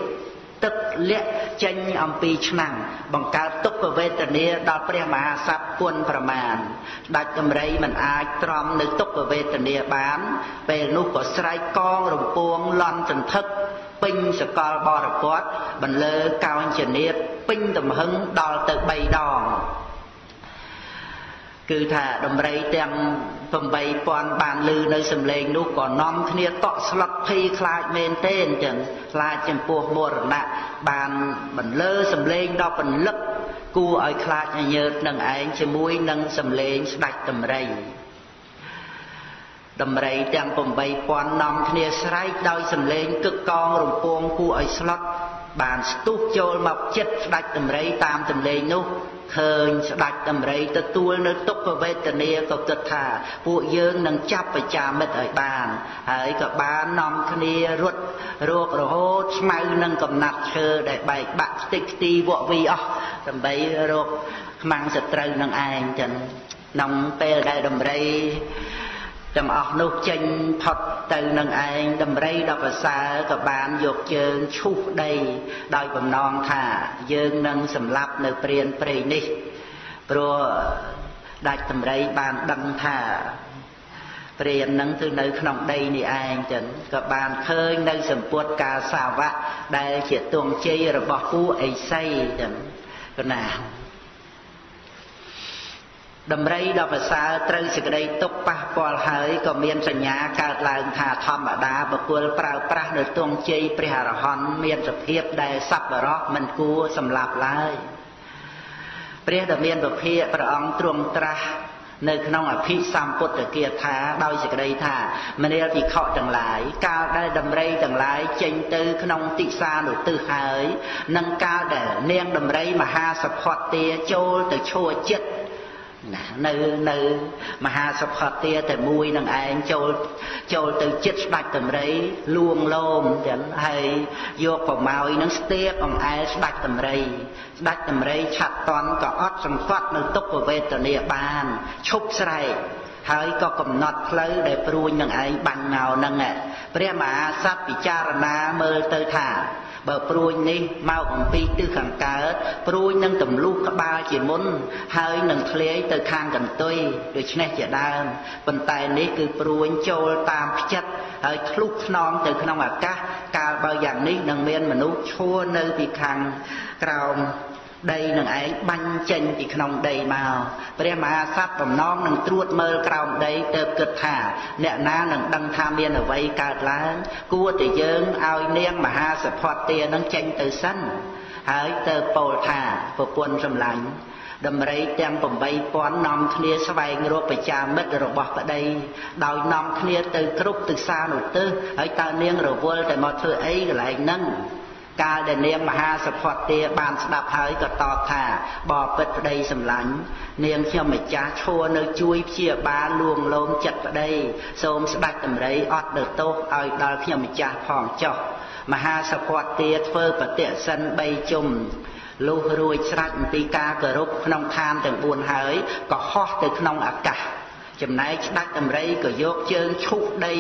ទឹកលាក់ចេញអំពីឆ្នាំងបង្កើតទុក្ខវេទនាដល់ព្រះមហាក្សត្រពុនប្រមាណដាច់តម្រៃមិនអាចទ្រាំនៅទុក្ខវេទនាបាន ពេលនោះក៏ស្រែកកងរំពួងលន់សន្ធឹកពេញសកលបរពតបន្លឺកោញចនាតពេញទំហឹងដល់ទៅ3ដង គឺថាដំរីទាំង8000បានលឺនៅសំឡេងនោះក៏នាំគ្នាតក់ស្លុតភ័យខ្លាចមែនទេអញ្ចឹងខ្លាចចំពោះមរណៈបានបន្លឺសំឡេងដ៏ពន្លឹកគួរឲ្យខ្លាចញញើតនឹងឯងជាមួយនឹងសំឡេងស្ដាច់ដំរីដំរីទាំង8000នាំគ្នាស្រែកដោយសំឡេងកឹកកងរំពងគួរឲ្យស្លុតបានស្ទុះចូលមកចិត្តស្ដាច់តម្រៃតាមតម្លេងនោះ ឃើញស្ដាច់តម្រៃទទួលនៅទុក្ខវេទនាក៏គិតថាពួកយើងនឹងចាប់បច្ចាមិត្តឲ្យបានហើយក៏បាននាំគ្នារត់រករហូតស្មៅនឹងកំណាត់ឈើដែលបែកបាក់ស្ទេចខ្ទីវក់វីអស់ដើម្បីរកខ្មាំងសត្រូវនឹងឯងចឹងក្នុងពេលដែលតម្រៃ ទាំងអស់នោះចេញផុតទៅនឹងឯងដំរីដ៏ប្រសើរក៏បានយកជើងឈូសដីដោយបំណងថាយើងនឹងសម្លាប់នៅព្រានព្រៃនេះព្រោះដាច់ដំរីបានដឹងថាព្រាននឹងគឺនៅក្នុងដីនេះឯងចឹងក៏បានឃើញនៅសម្ពុតកាសាវៈដែលជាទងជ័យរបស់គូអេសីចឹងកណា ដំរីដ៏ប្រសើរត្រូវសេចក្តីទុកប៉ះពាល់ហើយក៏មានសញ្ញាកើតឡើងថាធម្មតាបុគ្គលប្រើប្រាស់នៅទងជ័យព្រះអរហន្តមានសភាពដែលសប្បុរសមិនគួរសម្លាប់ឡើយព្រះដ៏មានពភាកព្រះអង្គទ្រង់ត្រាស់នៅក្នុងអភិសម្ពុទ្ធគាថាដោយសេចក្តីថាមនាលភិក្ខុទាំងឡាយកាលដែលដំរីទាំងឡាយចេញទៅក្នុងទិសានុទិសហើយ និងកាលដែលនាងដំរីមហាសភ័តទាចូលទៅឈួចិត្ត ណានៅនៅមហាសុផតទាតែមួយនឹងឯងចូលចូលទៅចិត្តស្ដាច់តម្រៃលួងលោមចឹងហើយយកប្រម៉ោយនឹងស្ទាបអង្អែលស្ដាច់តម្រៃស្ដាច់តម្រៃឆាត់តន់ក៏អត់សង្កត់នៅទុក្ខវេទនាបានឈប់ស្រែកហើយក៏កំណត់ផ្លូវដែលព្រួញនឹងឯងបាញ់មកនឹងព្រះមហាសត្វពិចារណាមើលទៅថា បើព្រួញនេះមកអំពីទិសខាងកើតព្រួញនឹងទម្លុះក្បាលជាមុន ហើយនឹងធ្លាយទៅខាងកន្ទុយដូច្នេះជាដើមប៉ុន្តែនេះគឺព្រួញចូលតាមផ្ចិតហើយធ្លុះថ្នមទៅក្នុងអាកាសកាលបើយ៉ាងនេះនឹងមានមនុស្សឈួរនៅពីខាងក្រោម ដីនឹងឯងបាញ់ចេញពីក្នុងដីមកព្រះមហាក្សត្របំណងនឹងត្រួតមើលក្រោមដីទៅគិតថា អ្នកណានឹងដឹងថាមានអ្វីកើតឡើង គួរតែយើងឲ្យនាងមហាសភ័តទានឹងចេញទៅសិនហើយទៅពោលថាប្រពន្ធសម្លាញ់ដំរីទាំង8000នាំគ្នាស្វែងរកបច្ចាមិត្តរបស់ប្តីដោយនាំគ្នាទៅគ្រប់ទិសានុទិសហើយតើនាងរវល់តែមកធ្វើអីកន្លែងហ្នឹង កាលដែលនាងមហាសភ័តទាបានស្ដាប់ហើយក៏តបថាបបិទ្ធប្តីសម្លាញ់នាងខ្ញុំម្ចាស់ឈួរនៅជួយព្យាបាលលួងលោមចិត្តប្តីសូមស្ដេចតម្រៃអត់ទៅទោសឲ្យដល់ខ្ញុំម្ចាស់ផងចុះមហាសភ័តទាធ្វើបតិសិន3ជុំលុះរួចស្រេចអំពីការគោរពក្នុងឋានទាំង4ហើយក៏ហោះទៅក្នុងអាកាស ចំណែកស្ដេចតម្រៃក៏យកជើងឈូសដី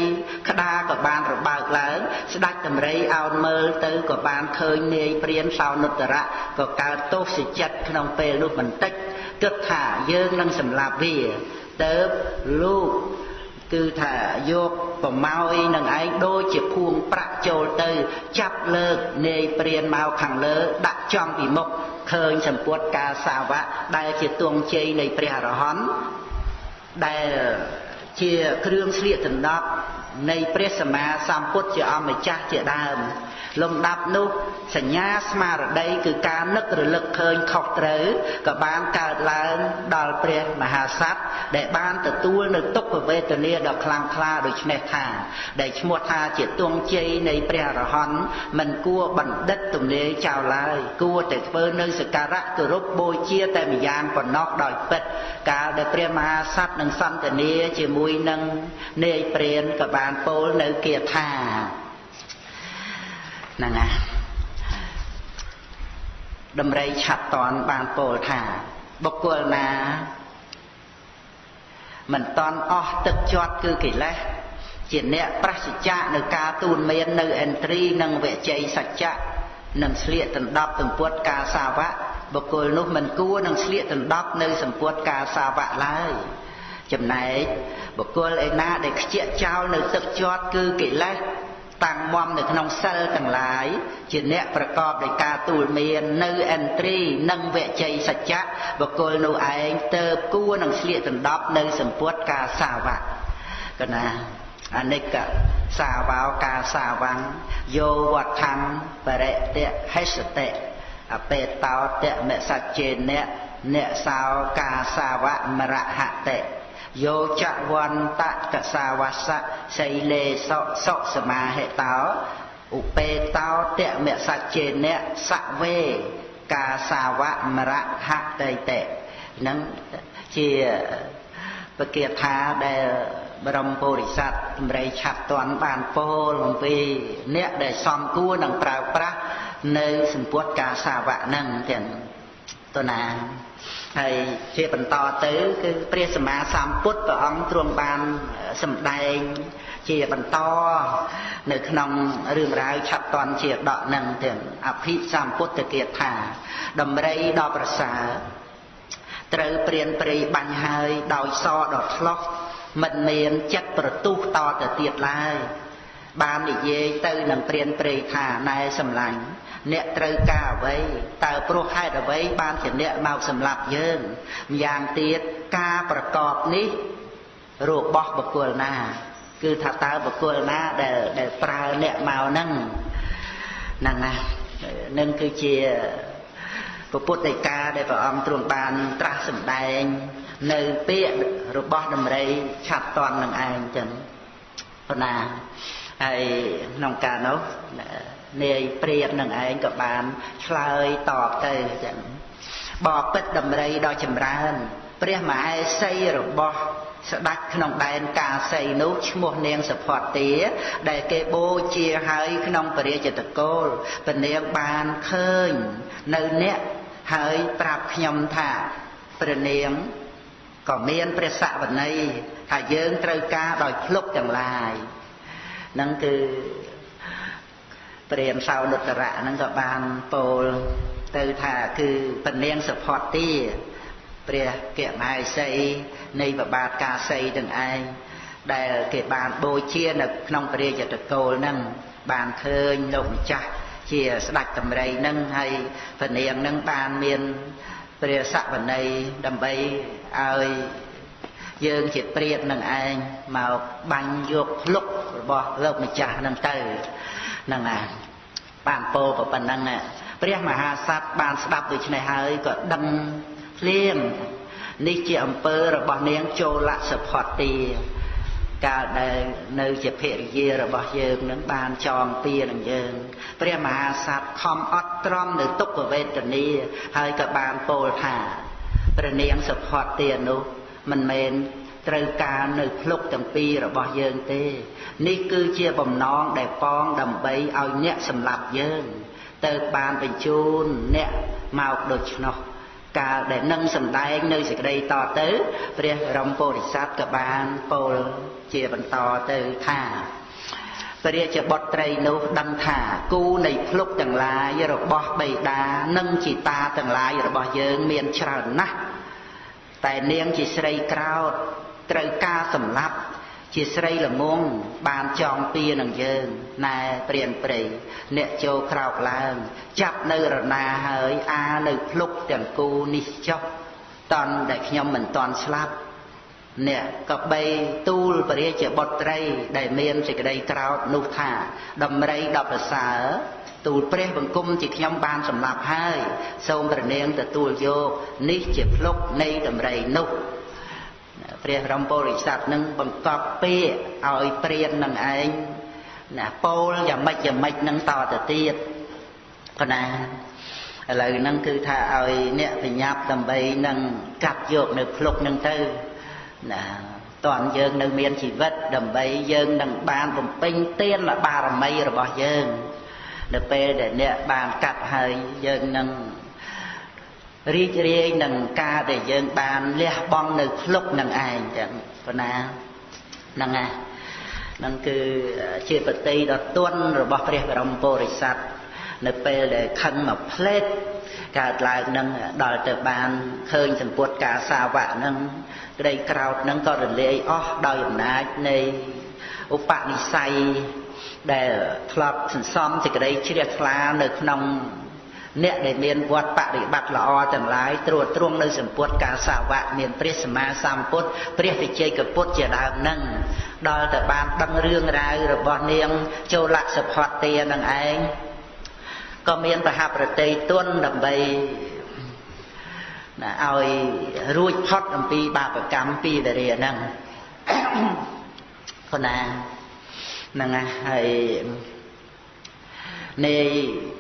ក្តារក៏បានរបើកឡើង ស្ដេចតម្រៃអោនមើលទៅក៏បានឃើញនាយព្រានសោនុត្តរៈក៏កើតទោសចិត្តក្នុងពេលនោះបន្តិចគិតថាយើងនឹងសម្លាប់វាទៅលោកគឺថាយកប្រម៉ោយនឹងឯងដូចជាភួងប្រាក់ចូលទៅ ចាប់លើកនាយព្រានមកខាងលើ ដាក់ចំពីមុខឃើញសម្ពុតការសាវៈដែលជាទងជ័យនៃព្រះអរហន្ត ដែលជាគ្រឿងស្លៀកដណ្ដប់ នៃព្រះសម្មាសម្ពុទ្ធជាអម្ចាស់ជាដើមលំដាប់នោះសញ្ញាស្មារតីគឺការនឹករលឹកឃើញខុសត្រូវក៏បានកើតឡើងដល់ព្រះមហាសត្វដែលបានទទួលនៅទុក្ខវេទនាដ៏ខ្លាំងក្លាដូចនេះថា ដែលឈ្មោះថាជាទងជ័យនៃព្រះអរហន្តមិនគួរបណ្ឌិតទំនេរចោលឡើយគួរតែធ្វើនៅសក្ការៈគោរពបូជាតែម្យ៉ាងប៉ុណ្ណោះដោយពិត កាលដែលព្រះមហាសត្វនឹងសន្តានាជាមួយនឹងនាយព្រានក៏បានពោលនៅគាថាហ្នឹងណាដំរីឆាត់តនបានពោលថា បុគ្គលណា មិនតន់អស់ទឹកជាប់គឺកិលេសជាអ្នកប្រសិជ្ជៈនៅការទូនមាននៅអិន្ទ្រីនិងវជ័យសច្ចៈនឹងស្លៀកដណ្ដប់ទំពុតការសាវៈបុគ្គលនោះមិនគួរនឹងស្លៀកដណ្ដប់នៅសម្ពុតការសាវៈឡើយ ចំណែកបុគ្គលឯណាដែលខ្ជាក់ចោលនៅទឹកជាប់គឺកិលេសតាំងមមនៅក្នុងសិលទាំងឡាយជាអ្នកប្រកបដោយការទូលមាននៅអន្ត្រីនិងវជ័យសច្ចៈបុគ្គលនោះឯងទៅគួរនឹងស្លៀកដណ្ដប់នៅសម្ពុតការសាវៈកណាអនិកសាវោកាសាវាំងយោវត្ថੰបរិតៈហេសតិអបេតោតមសច្ចេនៈអ្នកសោកាសាវៈមរហតិ យោចវន្តកសាវសៈសីលេសុសុសមាហេតោឧបេតោតមសច្ចេនៈសវេកាសាវៈមរហតេតេនឹងជាពគាថាដែលបរមពុរិស័ទតម្រៃឆាប់តន់បានពោលអំពីអ្នកដែលសំគួរនឹងប្រើប្រាស់នៅសម្ពុតកាសាវៈនឹងទាំង តណាហើយជាបន្តទៅគឺព្រះសម្មាសម្ពុទ្ធព្រះអង្គទ្រង់បានសម្ដែងជាបន្តនៅក្នុងរឿងរ៉ាវឆាប់តន់ជាដកនឹងទាំងអភិសម្ពុទ្ធគាថាដំរីដល់ប្រសើរត្រូវព្រានព្រៃបាញ់ហើយដោយសដល់ឆ្លោះមិនមានចិត្តប្រទុះតទៅទៀតឡើយបាននិយាយទៅនឹងព្រានព្រៃថាណែសម្លាញ់ អ្នកត្រូវការអ្វីតើព្រោះហេតុអ្វីបានជាអ្នកមកសម្លាប់យើងម្យ៉ាងទៀតការប្រកបនេះរបស់បុគ្គលណា គឺថាតើបុគ្គលណាដែលដែលប្រើអ្នកមកហ្នឹងហ្នឹងណានឹងគឺជាពុទ្ធដីកាដែលព្រះអង្គទ្រង់បានត្រាស់សម្ដែង នៅពាក្យរបស់ដំរីឆាប់តន់នឹងឯងចឹងប៉ុណ្ណាហើយក្នុងការនោះ នាយព្រាតនឹងឯងក៏បានឆ្លើយតបទៅចឹងបបិទ្ធដំរីដ៏ចម្រើន ព្រះមហេសីរបស់ស្ដេចក្នុងដែនកាសីនោះឈ្មោះនាងសុផតទាដែលគេបូជាហើយក្នុងពរាជតកូលពនាងបានឃើញនៅអ្នកហើយប្រាប់ខ្ញុំថាព្រះនាងក៏មានព្រះសវន័យថាយើងត្រូវការដោយភ្លុកទាំងឡាយហ្នឹងគឺ ព្រាមសោនុត្តរៈហ្នឹងក៏បានពោលទៅថាគឺពនាងសុផតទាព្រះកមហេសីនៃបបាទកាសីទាំងឯងដែលគេបានបូជានៅក្នុងព្រះរាជតកូលហ្នឹងបានឃើញលោកម្ចាស់ជាស្ដេចតម្រៃនឹងហើយពនាងនឹងបានមានព្រះសវន័យដើម្បីឲ្យយើងជាព្រាតនឹងឯងមកបាញ់យកភ្លុករបស់លោកម្ចាស់នឹងទៅ ហ្នឹងណាបានពោលប៉ុណ្ណឹងព្រះមហាសត្វបានស្ដាប់ដូច្នេះហើយក៏ដឹងភ្លាមនេះជាអំពើរបស់នាងចូលសផតទាកាលដែលនៅជាភរិយារបស់យើងនឹងបានចងពៀនឹងយើងព្រះមហាសត្វខំអត់ទ្រាំនៅទុក្ខវេទនាហើយក៏បានពោលថាព្រះនាងសុផតទានោះមិនមែន ត្រូវការនៅភ្លុកទាំងពីររបស់យើងទេ នេះគឺជាបំណងដែលប៉ងដើម្បីឲ្យអ្នកសម្លាប់យើងទៅបានបញ្ជូនអ្នកមកដូច្នោះកាលដែលនឹងសម្ដែងនៅសេចក្តីតទៅព្រះរមពុរិស័ទក៏បានពោលជាបន្តទៅថាព្រះរាជបុត្រីនោះដឹងថាគូនៃភ្លុកទាំងឡាយរបស់បេតានិងជីតាទាំងឡាយរបស់យើងមានច្រើនណាស់តែនាងជាស្រីក្រោត ត្រូវការសម្លាប់ជាស្រីល្ងងបានចងពៀនឹងយើងណែព្រានព្រៃអ្នកចូលក្រោកឡើង ចាប់នៅរណាហើយអានៅភ្លុកទាំងគូនេះចុះតន់ដែលខ្ញុំមិនតន់ស្លាប់អ្នកក៏បីទូលពរាជាបុត្រី ដែលមានសេចក្តីក្រោតនោះថាដំរីដល់ប្រសើរទូលព្រះបង្គំជាខ្ញុំបានសម្លាប់ហើយ សូមព្រះនាងទទួលយកនេះជាភ្លុកនៃដំរីនោះ ព្រះរំពុរិស័ទនឹងបង្កប់ពាក្យឲ្យព្រាននឹងឯងណាពោលយ៉ាងម៉េចយ៉ាងម៉េចនឹងតទៅទៀតកណាឥឡូវហ្នឹងគឺថាឲ្យអ្នកបញ្ញាប់ដើម្បីនឹងកាត់យកនៅភ្លុកនឹងទៅណាតន់យើងនៅមានជីវិតដើម្បីយើងនឹងបានបំពេញទានបារមីរបស់យើងនៅពេលដែលអ្នកបានកាត់ហើយយើងនឹង រីករាយនឹងការដែលយើងបានលះបង់នៅឃ្លុកនឹងឯងចឹងប៉ុណ្ណាហ្នឹងណាហ្នឹងគឺជាបតីដ៏ទន់របស់ព្រះបរមពុរិស័ទនៅពេលដែលខឹងមកផ្លេតកើតឡើងនឹងដល់ទៅបានឃើញសម្ពុតការសាវៈនឹងក្តីក្រោតនឹងក៏រលាយអស់ដោយអំណាចនៃឧបនិស្ស័យដែលធ្លាប់សន្សំសេចក្តីជ្រះថ្លានៅក្នុង អ្នកដែលមានវត្តបប្រតិបត្តិល្អទាំងឡាយត្រួតត្រងនៅសម្ពុតការសាវកមានព្រះសម្មាសម្ពុទ្ធព្រះវិជ័យកពុទ្ធជាដើមនឹងដល់តែបានដឹងរឿងរ៉ាវរបស់នាងចូលលក្ខសផតទានឹងឯងក៏មានប្រហាប្រតិទុនដើម្បីណាឲ្យរួចផុតអំពីបាបកម្មពីដរាហ្នឹងគណាហ្នឹងហើយ នៃ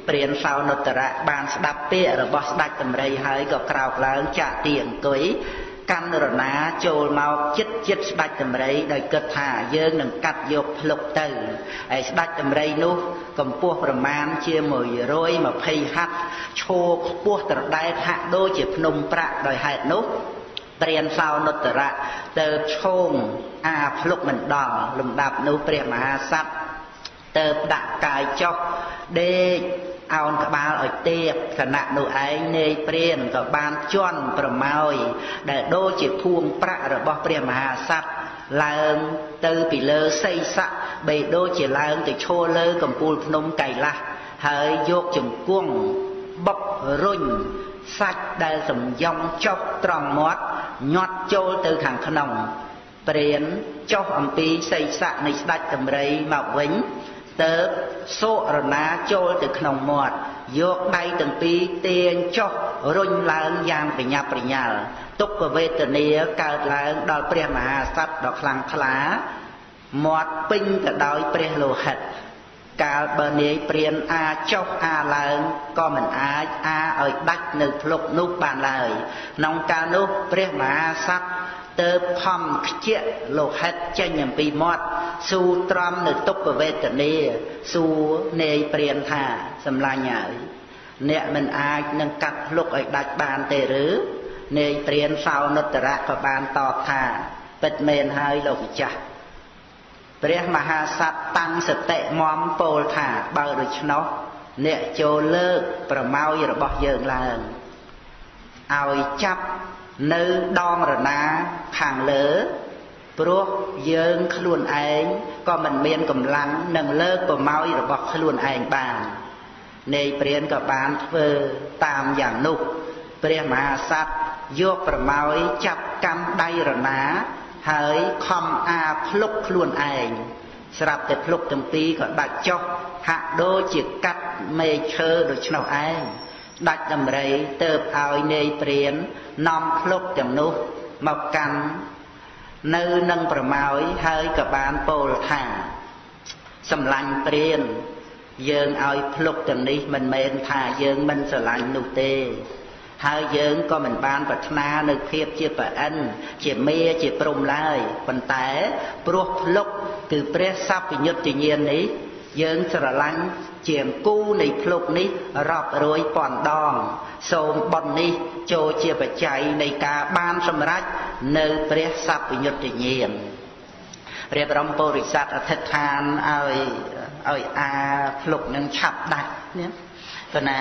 ព្រានសោនុត្តរៈបានស្ដាប់ពាក្យរបស់ស្ដេចតម្រៃហើយក៏ក្រោកឡើងចាក់ទីអង្គុយកាន់រណាចូលមកចិត្តចិត្តស្ដេចតម្រៃដោយគិតថាយើងនឹងកាត់យកភ្លុកទៅហើយស្ដេចតម្រៃនោះកម្ពស់ប្រមាណជា120ហត្ថឈោខ្ពស់ត្រដែតហាក់ដូចជាភ្នំប្រាក់ដោយហេតុនោះព្រានសោនុត្តរៈទៅឈោងអាភ្លុកមិនដល់លំដាប់នោះព្រះមហាសត្វ ទៅដាក់កាយចុះដេកអោនក្បាលឲ្យទៀបគណៈនោះឯងនាយព្រានក៏បានជន់ប្រមោយដែលដូចជាភួងប្រាក់របស់ព្រះមហាសត្វឡើងទៅពីលើសីស័កបីដូចជាឡើងទៅឈរលើកំពូលភ្នំកៃឡាស់ហើយយកជង្គង់បុករុញសាច់ដែលសំយំចុះត្រង់មាត់ញាត់ចូលទៅខាងក្នុងព្រានចុះអំពីសីស័កនៃស្ដេចតម្រៃមកវិញ ទៅសុរណាចូលទៅក្នុងមាត់យកដៃទាំងពីរទាញចុះរុញឡើងយ៉ាងប្រញាប់ប្រញាល់ទុក្ខវេទនាកើតឡើងដល់ព្រះមហាសត្វដ៏ខ្លាំងក្លាមាត់ពេញទៅដោយព្រះលោហិតកាលបើនាយព្រានអាចចុះអាឡើងក៏មិនអាចអាឲ្យដាច់នៅភ្លុកនោះបានឡើយក្នុងកាលនោះព្រះមហាសត្វ ទៅខំខ្ជាក់លោហិតចេញអំពីមាត់ស៊ូត្រំនៅទុក្ខវេទនាសួរនាយព្រានថាសម្លាញ់ហើយអ្នកមិនអាចនឹងកាត់ភ្លុកឲ្យដាច់បានទេឬនាយព្រានសោនុត្តរៈក៏បានតបថាពិតមែនហើយលោកម្ចាស់ព្រះមហាសត្វតាំងសតិមមពោលថាបើដូច្នោះអ្នកចូលលើកប្រមោយរបស់យើងឡើងឲ្យចាប់ នៅដងរណាខាងលើព្រោះយើងខ្លួនឯងក៏មិនមានកម្លាំងនឹងលើកប្រមោយរបស់ខ្លួនឯងបាននេយព្រានក៏បានធ្វើតាមយ៉ាងនោះព្រះមហាសត្វយកប្រមោយចាប់កាន់ដៃរណាហើយខំអាភ្លុកខ្លួនឯងស្រាប់តែភ្លុកទាំងពីរក៏ដាច់ចុះហាក់ដូចជាកាត់មេឈើដូច្នោះឯង ដាច់ដំរីទៅឲ្យនាយព្រាននាំភ្លុកទាំងនោះមកកាន់នៅនឹងប្រមោយហើយក៏បានពោលថាសម្លាញ់ព្រានយើងឲ្យភ្លុកទាំងនេះមិនមែនថាយើងមិនស្រឡាញ់នោះទេហើយយើងក៏មិនបានប្រាថ្នានៅភាពជាប្រអិនជាមេជាព្រំឡើយប៉ុន្តែព្រោះភ្លុកគឺព្រះសព្វញ្ញុតញ្ញាណនេះ យើងស្រឡាញ់ជាគូនៃភ្លុកនេះរាប់រយពាន់ដង សូមប៉ុននេះចូលជាបច្ច័យនៃការបានសម្រេចនៅព្រះសព្វញ្ញុតញ្ញាណព្រះបរមពុរិស័ទអធិដ្ឋានឲ្យឲ្យអាភ្លុកនឹងឆាប់ដាច់នេះប៉ុន្តែ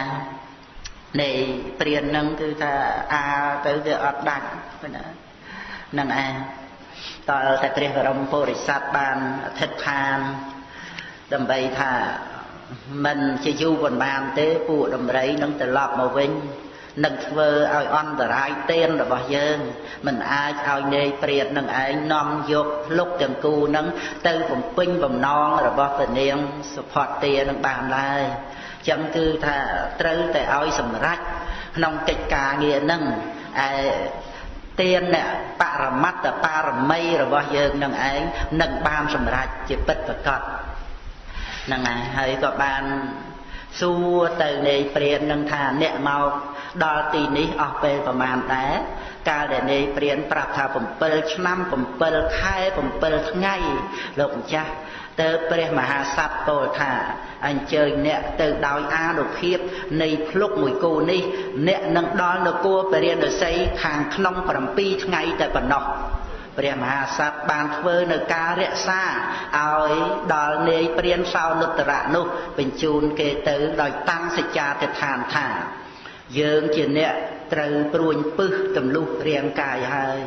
នៃព្រាននឹងគឺថាអាទៅវាអត់ដាច់ប៉ុណ្ណានឹងអាតើតែព្រះបរមពុរិស័ទបានអធិដ្ឋាន ដើម្បីថាមិនជាយូរប៉ុន្មានទេពួកដំរីនឹងត្រឡប់មកវិញនឹងធ្វើឲ្យអន្តរាយទេនរបស់យើងមិនអាចឲ្យនាយព្រាតនឹងឯងនាំយកលុកទាំងគូនឹងទៅបំពេញបំណងរបស់ព្រះនាងសុផតទានឹងបានឡើយចឹងគឺថាត្រូវតែឲ្យសម្រេចក្នុងកិច្ចការងារនឹងឯទានបរមត្តបារមីរបស់យើងនឹងឯងនឹងបានសម្រេចជាពិតប្រកប ហ្នឹងហើយហើយក៏បានសួរទៅនាយព្រាននឹងថាអ្នកមកដល់ទីនេះអស់ពេលប្រមាណដែរកាលដែលនាយព្រានប្រាប់ថា7ឆ្នាំ7ខែ7ថ្ងៃលោកម្ចាស់ទៅព្រះមហាសត្វពោលថាអញ្ជើញអ្នកទៅដោយអានុភាពនៃភ្លុកមួយគូនេះ អ្នកនឹងដល់នគរពរាណសីខាងក្នុង7ថ្ងៃតែប៉ុណ្ណោះ ព្រះមហាក្សត្របានធ្វើនៅការរក្សាឲ្យដល់នាយព្រានសោនុត្តរៈនោះបញ្ជូនគេទៅដោយតាំងសច្ចាទិដ្ឋានថាយើងជាអ្នកត្រូវព្រួញពឹសទម្លុះរាងកាយហើយ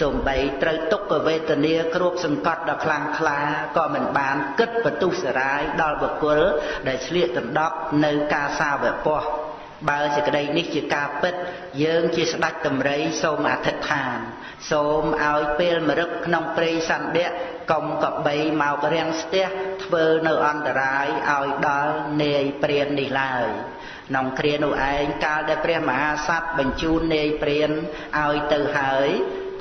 សំបីត្រូវទុក្ខវេទនាគ្របសង្កត់ដ៏ខ្លាំងក្លាក៏មិនបានគិតបន្ទុះសារាយដល់បុគ្គលដែលឆ្លៀកដណ្ដប់នៅការសាវពស់ បើសេចក្តីនេះជាការពិត យើងជាស្ដេចតម្រៃសូមអធិដ្ឋាន សូមឲ្យពេលមរឹកក្នុងព្រៃសណ្ឌៈកុំកបីមករាំងស្ទះធ្វើនៅអន្តរាយឲ្យដល់នាយព្រាននេះឡើយក្នុងគ្រានោះឯងកាលដែលព្រះមហាក្សត្របញ្ជូននាយព្រានឲ្យទៅហើយ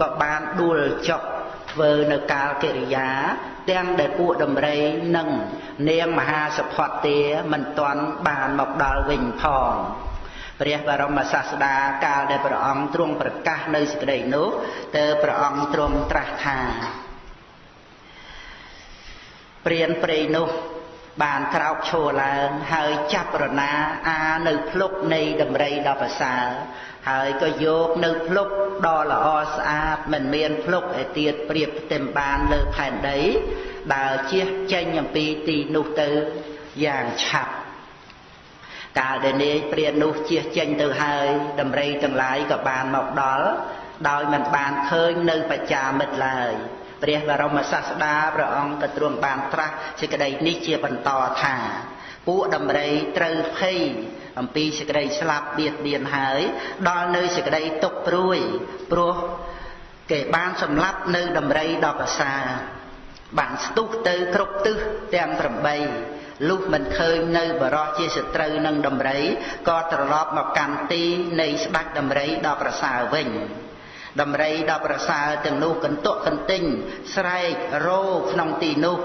ក៏បានដួលចុះ ធ្វើនៅកាលកិរិយា ទាំងដែលពួកដំរីនិងនាងមហាសភ័តទាមិនទាន់បានមកដល់វិញផងព្រះបរមសាស្តាកាលដែលព្រះអង្គទ្រង់ប្រកាសនៅសេចក្តីនោះទើបព្រះអង្គទ្រង់ត្រាស់ថាព្រានព្រៃនោះ បានក្រោកឈរឡើងហើយចាប់រណាអានៅភ្លុកនៃដំរីដ៏ប្រសើរហើយក៏យកនៅភ្លុកដ៏ល្អស្អាតមិនមានភ្លុកឯទៀតប្រៀបផ្ទឹមបានលើផែនដីដើរជះចេញអំពីទីនោះទៅយ៉ាងឆាប់កាលដែលនាយព្រាននោះជះចេញទៅហើយដំរីទាំងឡាយក៏បានមកដល់ដោយមិនបានឃើញនៅបច្ចាមិត្តឡើយ ព្រះបរមសាស្តាព្រះអង្គក៏ទ្រង់បានត្រាស់សេចក្តីនេះជាបន្តថាពួកដំរីត្រូវភ័យអំពីសេចក្តីស្លាប់បៀតបៀនហើយដល់នៅសេចក្តីទុកព្រួយព្រោះគេបានសម្លាប់នៅដំរីដ៏ប្រសើរបានស្ទុះទៅគ្រប់ទិសទាំង8លុះមិនឃើញនៅបរោះជាសត្រូវនឹងដំរីក៏ត្រឡប់មកកាន់ទីនៃស្ដេចដំរីដ៏ប្រសើរវិញ ដំរីដ៏ប្រសើរទាំងនោះកន្ទក់កន្ទិញស្រែករោក្នុងទីនោះ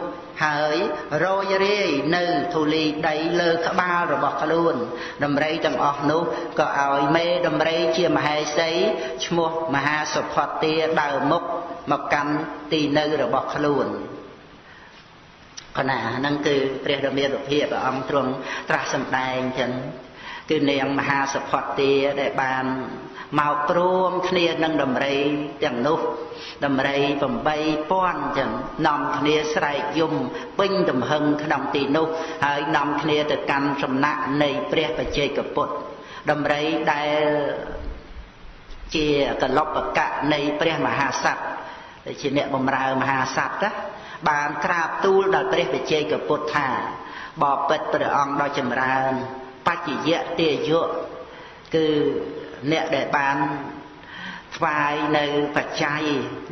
ហើយរយរាយនៅធូលីដីលើក្បាលរបស់ខ្លួនដំរីទាំងអស់នោះក៏ឲ្យមេដំរីជាមហេសីឈ្មោះមហាសុផតទាដើរមុខមកកាន់ទីនៅរបស់ខ្លួនគណៈហ្នឹងគឺព្រះរាមាភិបព្រះអង្គទ្រង់ត្រាស់សម្ដែងចឹងគឺនាងមហាសុផតទាដែលបាន មកព្រមគ្នានឹងដំរីទាំងនោះដំរី8000ចឹងនាំគ្នាស្រែកយំពេញទំហឹងក្នុងទីនោះហើយនាំគ្នាទៅកាន់សំណាក់នៃព្រះបច្ចេកពុទ្ធដំរីដែលជាកលបកៈនៃព្រះមហាសត្វដែលជាអ្នកបំរើមហាសត្វណាបានក្រាបទូលដល់ព្រះបច្ចេកពុទ្ធថាបបិទ្ធព្រះអង្គដ៏ចម្រើនបច្ចយៈទេយុគឺ អ្នកដែលបានថ្វាយនៅបច្ច័យ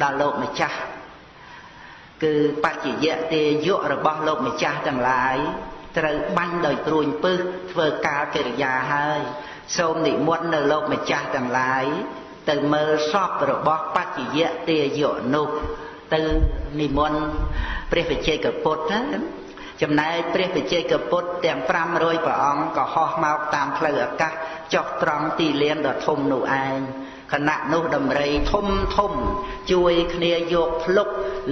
ដល់លោកម្ចាស់គឺបច្ចយៈទេយុរបស់លោកម្ចាស់ទាំងឡាយត្រូវបាញ់ដោយព្រួញពឹសធ្វើការកិរិយាហើយសូមនិមន្តនៅលោកម្ចាស់ទាំងឡាយទៅមើលសពរបស់បច្ចយៈទេយុនោះទៅនិមន្តព្រះវិជ័យកពុទ្ធណា ចំណែកព្រះបច្ចេកពុទ្ធទាំង500ព្រះអង្គក៏ហោះមកតាមផ្លូវអាកាសចុះត្រង់ទីលានដ៏ធំនោះឯងខណៈនោះដំរីធំធំ ជួយគ្នាយកភ្លុក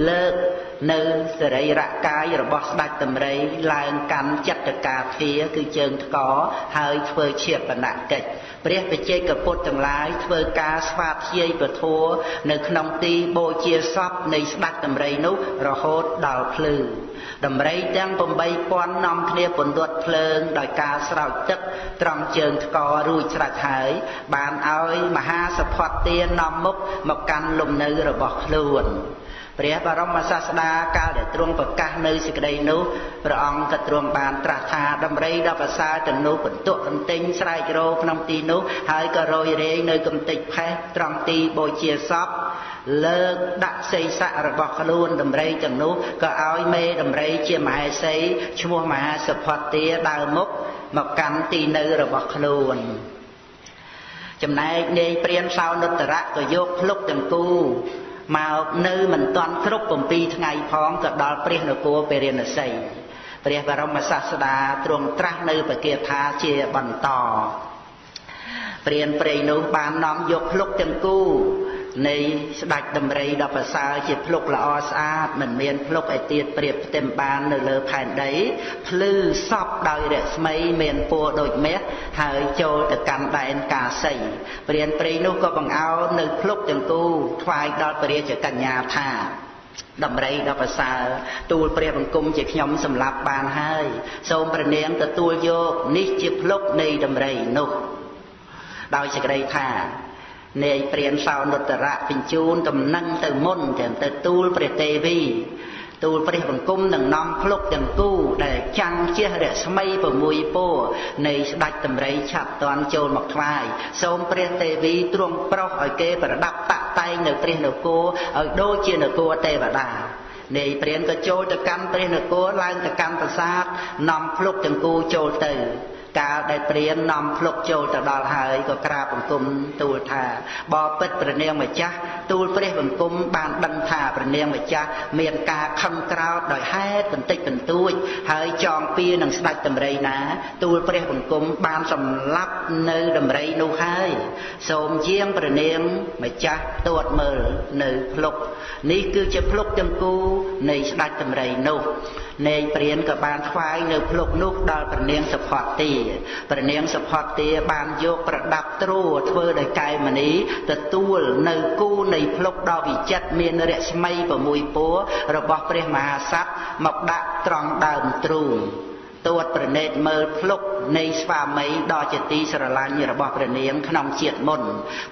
លើក នៅសរីរកាយរបស់ស្ដេចដំរីឡើងកាន់ចិត្តកាធាគឺជើងថ្កហើយធ្វើជាបណកិច្ចព្រះបច្ចេកពុទ្ធទាំងឡាយធ្វើការស្វាធ្យាយពធัวនៅក្នុងទីបូជាសពនៃស្ដេចដំរីនោះរហូតដល់ភ្លឺដំរីទាំង8000នាំគ្នាពន្លត់ភ្លើងដោយការស្រោចទឹកត្រង់ជើងថ្ករួចស្រេចហើយបានឲ្យមហាសភ័តទានាំមុខមកកាន់លំនៅរបស់ខ្លួន ព្រះបរមសាស្តាកាលដែលទ្រង់ប្រកាសនៅសេចក្តីនោះព្រះអង្គក៏ទ្រង់បានត្រាស់ថាដំរីដ៏ប្រសើរទាំងនោះបន្ទុកកំទិញស្រែករោក្នុងទីនោះហើយក៏រយរេយនៅកំតិចផេះត្រង់ទីបូជាសពលើកដាក់សីស័ករបស់ខ្លួនដំរីទាំងនោះក៏ឲ្យមេដំរីជាមហេសីឈ្មោះមហាសុផតទាដើរមុខមកកាន់ទីនៅរបស់ខ្លួនចំណែកនាយព្រានសោនុត្តរៈក៏យកភ្លុកទាំងគូ មកនៅមិនទាន់គ្រប់7ថ្ងៃផងក៏ដល់ព្រះនគរពេរិណសីព្រះបរមសាស្តាទ្រង់ត្រាស់នៅបកាថាជាបន្តព្រានព្រៃនោះបាននាំយកភ្លុកទាំងគូ នៃស្ដេចដំរីដ៏ប្រសើរជាភ្លុកល្អស្អាតមិនមានភ្លុកឯទៀតប្រៀបផ្ទឹមបាននៅលើផែនដីភ្លឺសពដោយរស្មីមានពណ៌ដូចមាសហើយចូលទៅកាន់ដែនកាសីព្រានព្រៃនោះក៏បង្អោននៅភ្លុកទាំងគូថ្វាយដល់ព្រះរាជកញ្ញាថាដំរីដ៏ប្រសើរទូលព្រះបង្គំជាខ្ញុំសម្លាប់បានហើយសូមព្រះនាងទទួលយកនេះជាភ្លុកនៃដំរីនោះដោយសេចក្តីថា នាយព្រានសោនុត្តរៈបញ្ជូនដំណឹងទៅមុនទាំងទៅទូលព្រះទេវីទូលព្រះបង្គំនឹងនាំភ្លុកទាំងគូដែលចាំងជះរស្មី6ពោនៃស្ដេចតម្រៃឆាប់តន់ចូលមកថ្វាយសូមព្រះទេវីទ្រង់ប្រោសឲ្យគេប្រដាប់តាក់តែងនៅព្រះនគរឲ្យដូចជានគរទេវតានាយព្រានក៏ចូលទៅកាន់ព្រះនគរឡើងទៅកាន់ប្រាសាទនាំភ្លុកទាំងគូចូលទៅ កាលដែលព្រាននាំភ្លុកចូលទៅដល់ហើយក៏ក្រាបបង្គំទូលថាបបិទ្ធព្រះនាងម្ចាស់ទូលព្រះបង្គំបានដឹងថាព្រះនាងម្ចាស់មានការខឹងក្រោធដោយហេតុបន្តិចបន្តួច ហើយចងពៀនឹងស្ដេចតម្រៃណា ទូលព្រះបង្គំបានសម្លាប់នៅតម្រៃនោះហើយសូមជាងព្រះនាងម្ចាស់ទួតមើលនៅភ្លុកនេះគឺជាភ្លុកទាំងគូនៃស្ដេចតម្រៃនោះ នេកព្រានក៏បានថ្វាយនៅភ្លុកនោះដល់ព្រះនាងសុផតទាព្រះនាងសុផតទាបានយកប្រដាប់ទ្រធ្វើដោយកែវមณีទទួលនៅគូនៃភ្លុកដ៏វិចិត្រមានរស្មី6ពណ៌របស់ព្រះមហាក្សត្រមកដាក់ត្រង់ដើមទ្រូងទួតប្រណេតមើលភ្លុកនៃស្វាមីដ៏ជាទីស្រឡាញ់របស់ព្រះនាងក្នុងជាតិមុន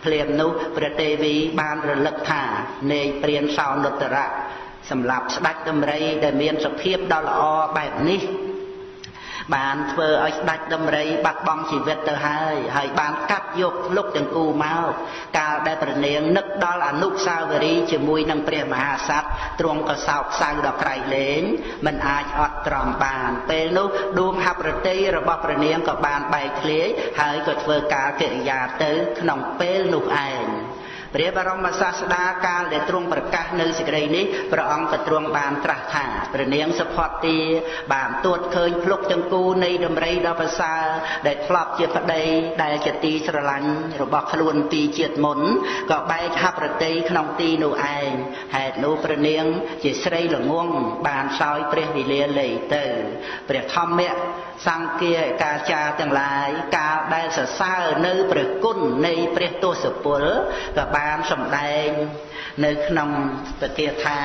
ភ្លាមនោះព្រះទេវីបានរលឹកថានេកព្រានសោនុត្តរៈ សម្រាប់ស្ដេចដំរីដែលមានសភាពដ៏ល្អបែបនេះ បានធ្វើឲ្យស្ដេចដំរីបាត់បង់ជីវិតទៅហើយហើយបានកាត់យកភ្លុកទាំងគូមកកាលដែលព្រះនាងនឹកដល់អនុសាវរីយ៍ជាមួយនឹងព្រះមហាក្សត្រទ្រង់ក៏សោកសៅដល់ក្រៃលែងមិនអាចអត់ទ្រាំបាន ពេលនោះដួងហប្រតិរបស់ព្រះនាងក៏បានបែកធ្លាយហើយក៏ធ្វើការកិរិយាទៅក្នុងពេលនោះឯង ព្រះបរមសាស្តាកាលដែលទ្រង់ប្រកាសនៅសេចក្តីនេះព្រះអង្គក៏ទ្រង់បានត្រាស់ថាព្រះនាងសុផតទាបានទួតឃើញភ្លុកទាំងគូនៃដំរីដ៏ប្រសើរដែលធ្លាប់ជាប្តីដែលជាទីស្រឡាញ់របស់ខ្លួនពីជាតិមុនក៏បែកហប្រតិក្នុងទីនោះឯងហេតុនោះព្រះនាងជាស្រីល្ងងបានសោយព្រះវិលាលេទៅព្រះធម្មៈសង្គាកាចាទាំងឡាយកាលដែលសរសើរនៅព្រះគុណនៃព្រះទសពលក៏បានសម្ដែង នៅក្នុងពទាថា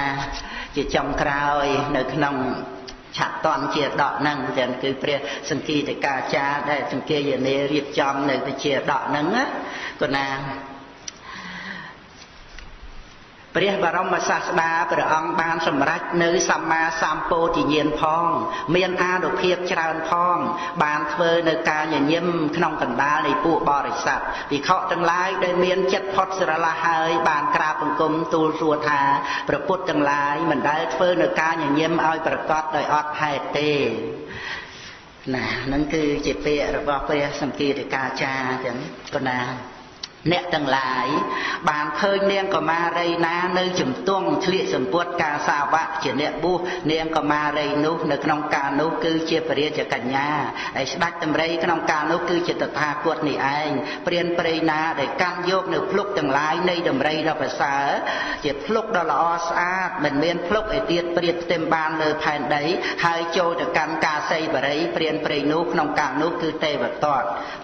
ជាចំក្រោយ នៅក្នុងឆាត់តន់ជាដកហ្នឹងចឹងគឺព្រះសង្គីតកាចាដែលសង្គីយនេរៀបចំនៅទៅជាដកហ្នឹងណាគណា ព្រះបរមសាស្តាព្រះអង្គបានសម្រេចនៅសម្មាសម្ពោធិញ្ញាណផង មានអានុភាពច្រើនផង បានធ្វើនៅការញញឹមក្នុងកណ្ដាលនៃពួកបរិស័ទវិខទាំងឡាយដែលមានចិត្តផុតស្រឡះហើយបានក្រាបបង្គំទូលសួរថាព្រះពុទ្ធទាំងឡាយមិនដែលធ្វើនៅការញញឹមឲ្យប្រកបដោយអត់ហេតុទេណានឹងគឺជាពាក្យរបស់ព្រះសង្គីតិកាចារ្យចឹងកណា អ្នកទាំងឡាយបានឃើញនាងកមារីណានៅជំទង់ឆ្លៀកសម្ពុតការសាវកជាអ្នកបុះនាងកមារីនោះនៅក្នុងកាលនោះគឺជាពរាជកញ្ញាហើយស្ដេចតម្រៃក្នុងកាលនោះគឺជាតថាគតនេះឯងព្រានព្រៃណាដែលកាន់យកនៅភ្លុកទាំងឡាយនៃតម្រៃដ៏ប្រសើរជាភ្លុកដ៏ល្អស្អាតមិនមានភ្លុកឯទៀតព្រាតផ្ទឹមបានលើផែនដីហើយចូលទៅកាន់កាសីបរិយព្រានព្រៃនោះក្នុងកាលនោះគឺទេវតត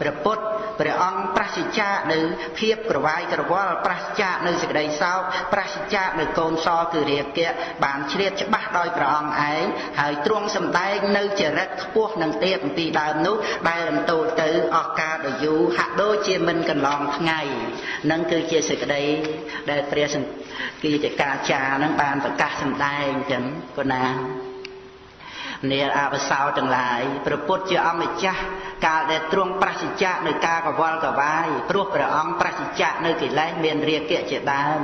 ព្រះពុទ្ធ ព្រះអង្គប្រសិជ្ជានៅភាពក្រវាយក្រវល់ប្រសិជ្ជានៅសេចក្តីសោកប្រសិជ្ជានៅកូនសគឺរាគៈបានជ្រាបច្បាស់ដោយព្រះអង្គឯងហើយទ្រង់សម្ដែងនៅចរិតខ្ពស់នឹងទៀតអំពីដើមនោះដែលរំទោលទៅអស់កាលដ៏យូរហាក់ដូចជាមិនកន្លងថ្ងៃនឹងគឺជាសេចក្តីដែលព្រះសង្គគីតិកាចារនឹងបានប្រកាសសម្ដែងចឹងគណា នាអវសោទាំងឡាយព្រះពុទ្ធជាអម្ចាស់កាលដែលទ្រង់ប្រសិជ្ជៈនៅការកវល់កវាយព្រោះព្រះអង្គប្រសិជ្ជៈនៅកិលេសមានរាគៈជាដើម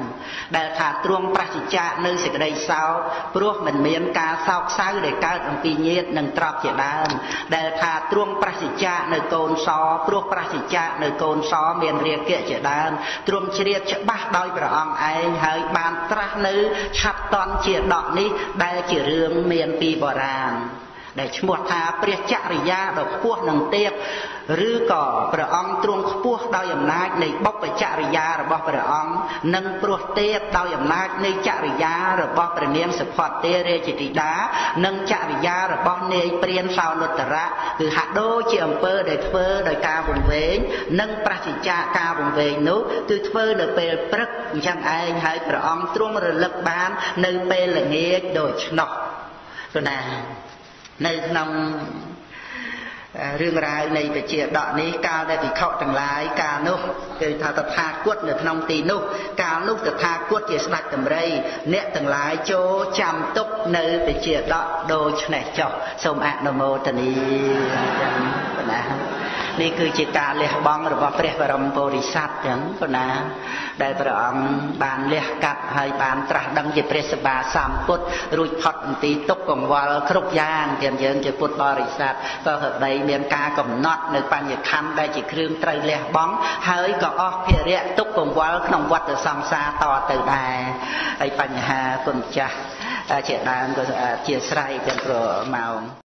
ដែលថាទ្រង់ប្រសិជ្ជៈនៅសេចក្តីសោកព្រោះមិនមានការសោកសៅដែលកើតអំពីញាតនិងទ្រព្យជាដើមដែលថាទ្រង់ប្រសិជ្ជៈនៅកូនសព្រោះប្រសិជ្ជៈនៅកូនសមានរាគៈជាដើមទ្រង់ជ្រាបច្បាស់ដោយព្រះអង្គឯងហើយបានត្រាស់នៅឆាប់តន់ជាដកនេះដែលជារឿងមានពីបុរាណ ដែលឈ្មោះថាព្រះចរិយាដ៏ខ្ពស់នឹងទេពឬក៏ព្រះអង្គទ្រង់ខ្ពស់ដោយអំណាចនៃបុព្វចរិយារបស់ព្រះអង្គនិងព្រោះទេពដោយអំណាចនៃចរិយារបស់ព្រះនាងសុផតទេរាជធីតា និងចរិយារបស់នាយព្រានសោនុត្តរៈគឺហាក់ដូចជាអំពើដែលធ្វើដោយការវង្វេងនិងប្រសិជ្ជាការវង្វេងនោះគឺធ្វើនៅពេលព្រឹកអញ្ចឹងឯងហើយព្រះអង្គទ្រង់រលឹកបាននៅពេលល្ងាចដូច្នោះព្រោះណា នៅក្នុងរឿងរ៉ាវនៃវិជាដកនេះកាលដែលភិក្ខុទាំងឡាយកាលនោះគឺថាតថាគតនៅក្នុងទីនោះកាលនោះតថាគតជាស្ដេចតម្រៃអ្នកទាំងឡាយចូលចាំទុកនៅវិជាដកដូច្នេះចុះសូមអនុមោទនីចឹងណា នេះគឺជាការលះបង់របស់ព្រះបរមពុរិស័ទចឹងប៉ុណ្ណា ដែលព្រះអង្គបានលះកាត់ហើយបានត្រាស់ដឹងជាព្រះសម្មាសម្ពុទ្ធរួចផុតអំពីទុក្ខកង្វល់គ្រប់យ៉ាងទាំងយើងជាពុទ្ធបរិស័ទក៏ហដីមានការកំណត់នៅបញ្ញខណ្ឌដែលជាគ្រឿងត្រូវលះបង់ហើយក៏អស់ភារៈទុក្ខកង្វល់ក្នុងវដ្តសង្សារតទៅដែរហើយបញ្ហាគុណចាស់ជាដើមក៏អធិស្ឋានទាំងព្រោះម៉ោង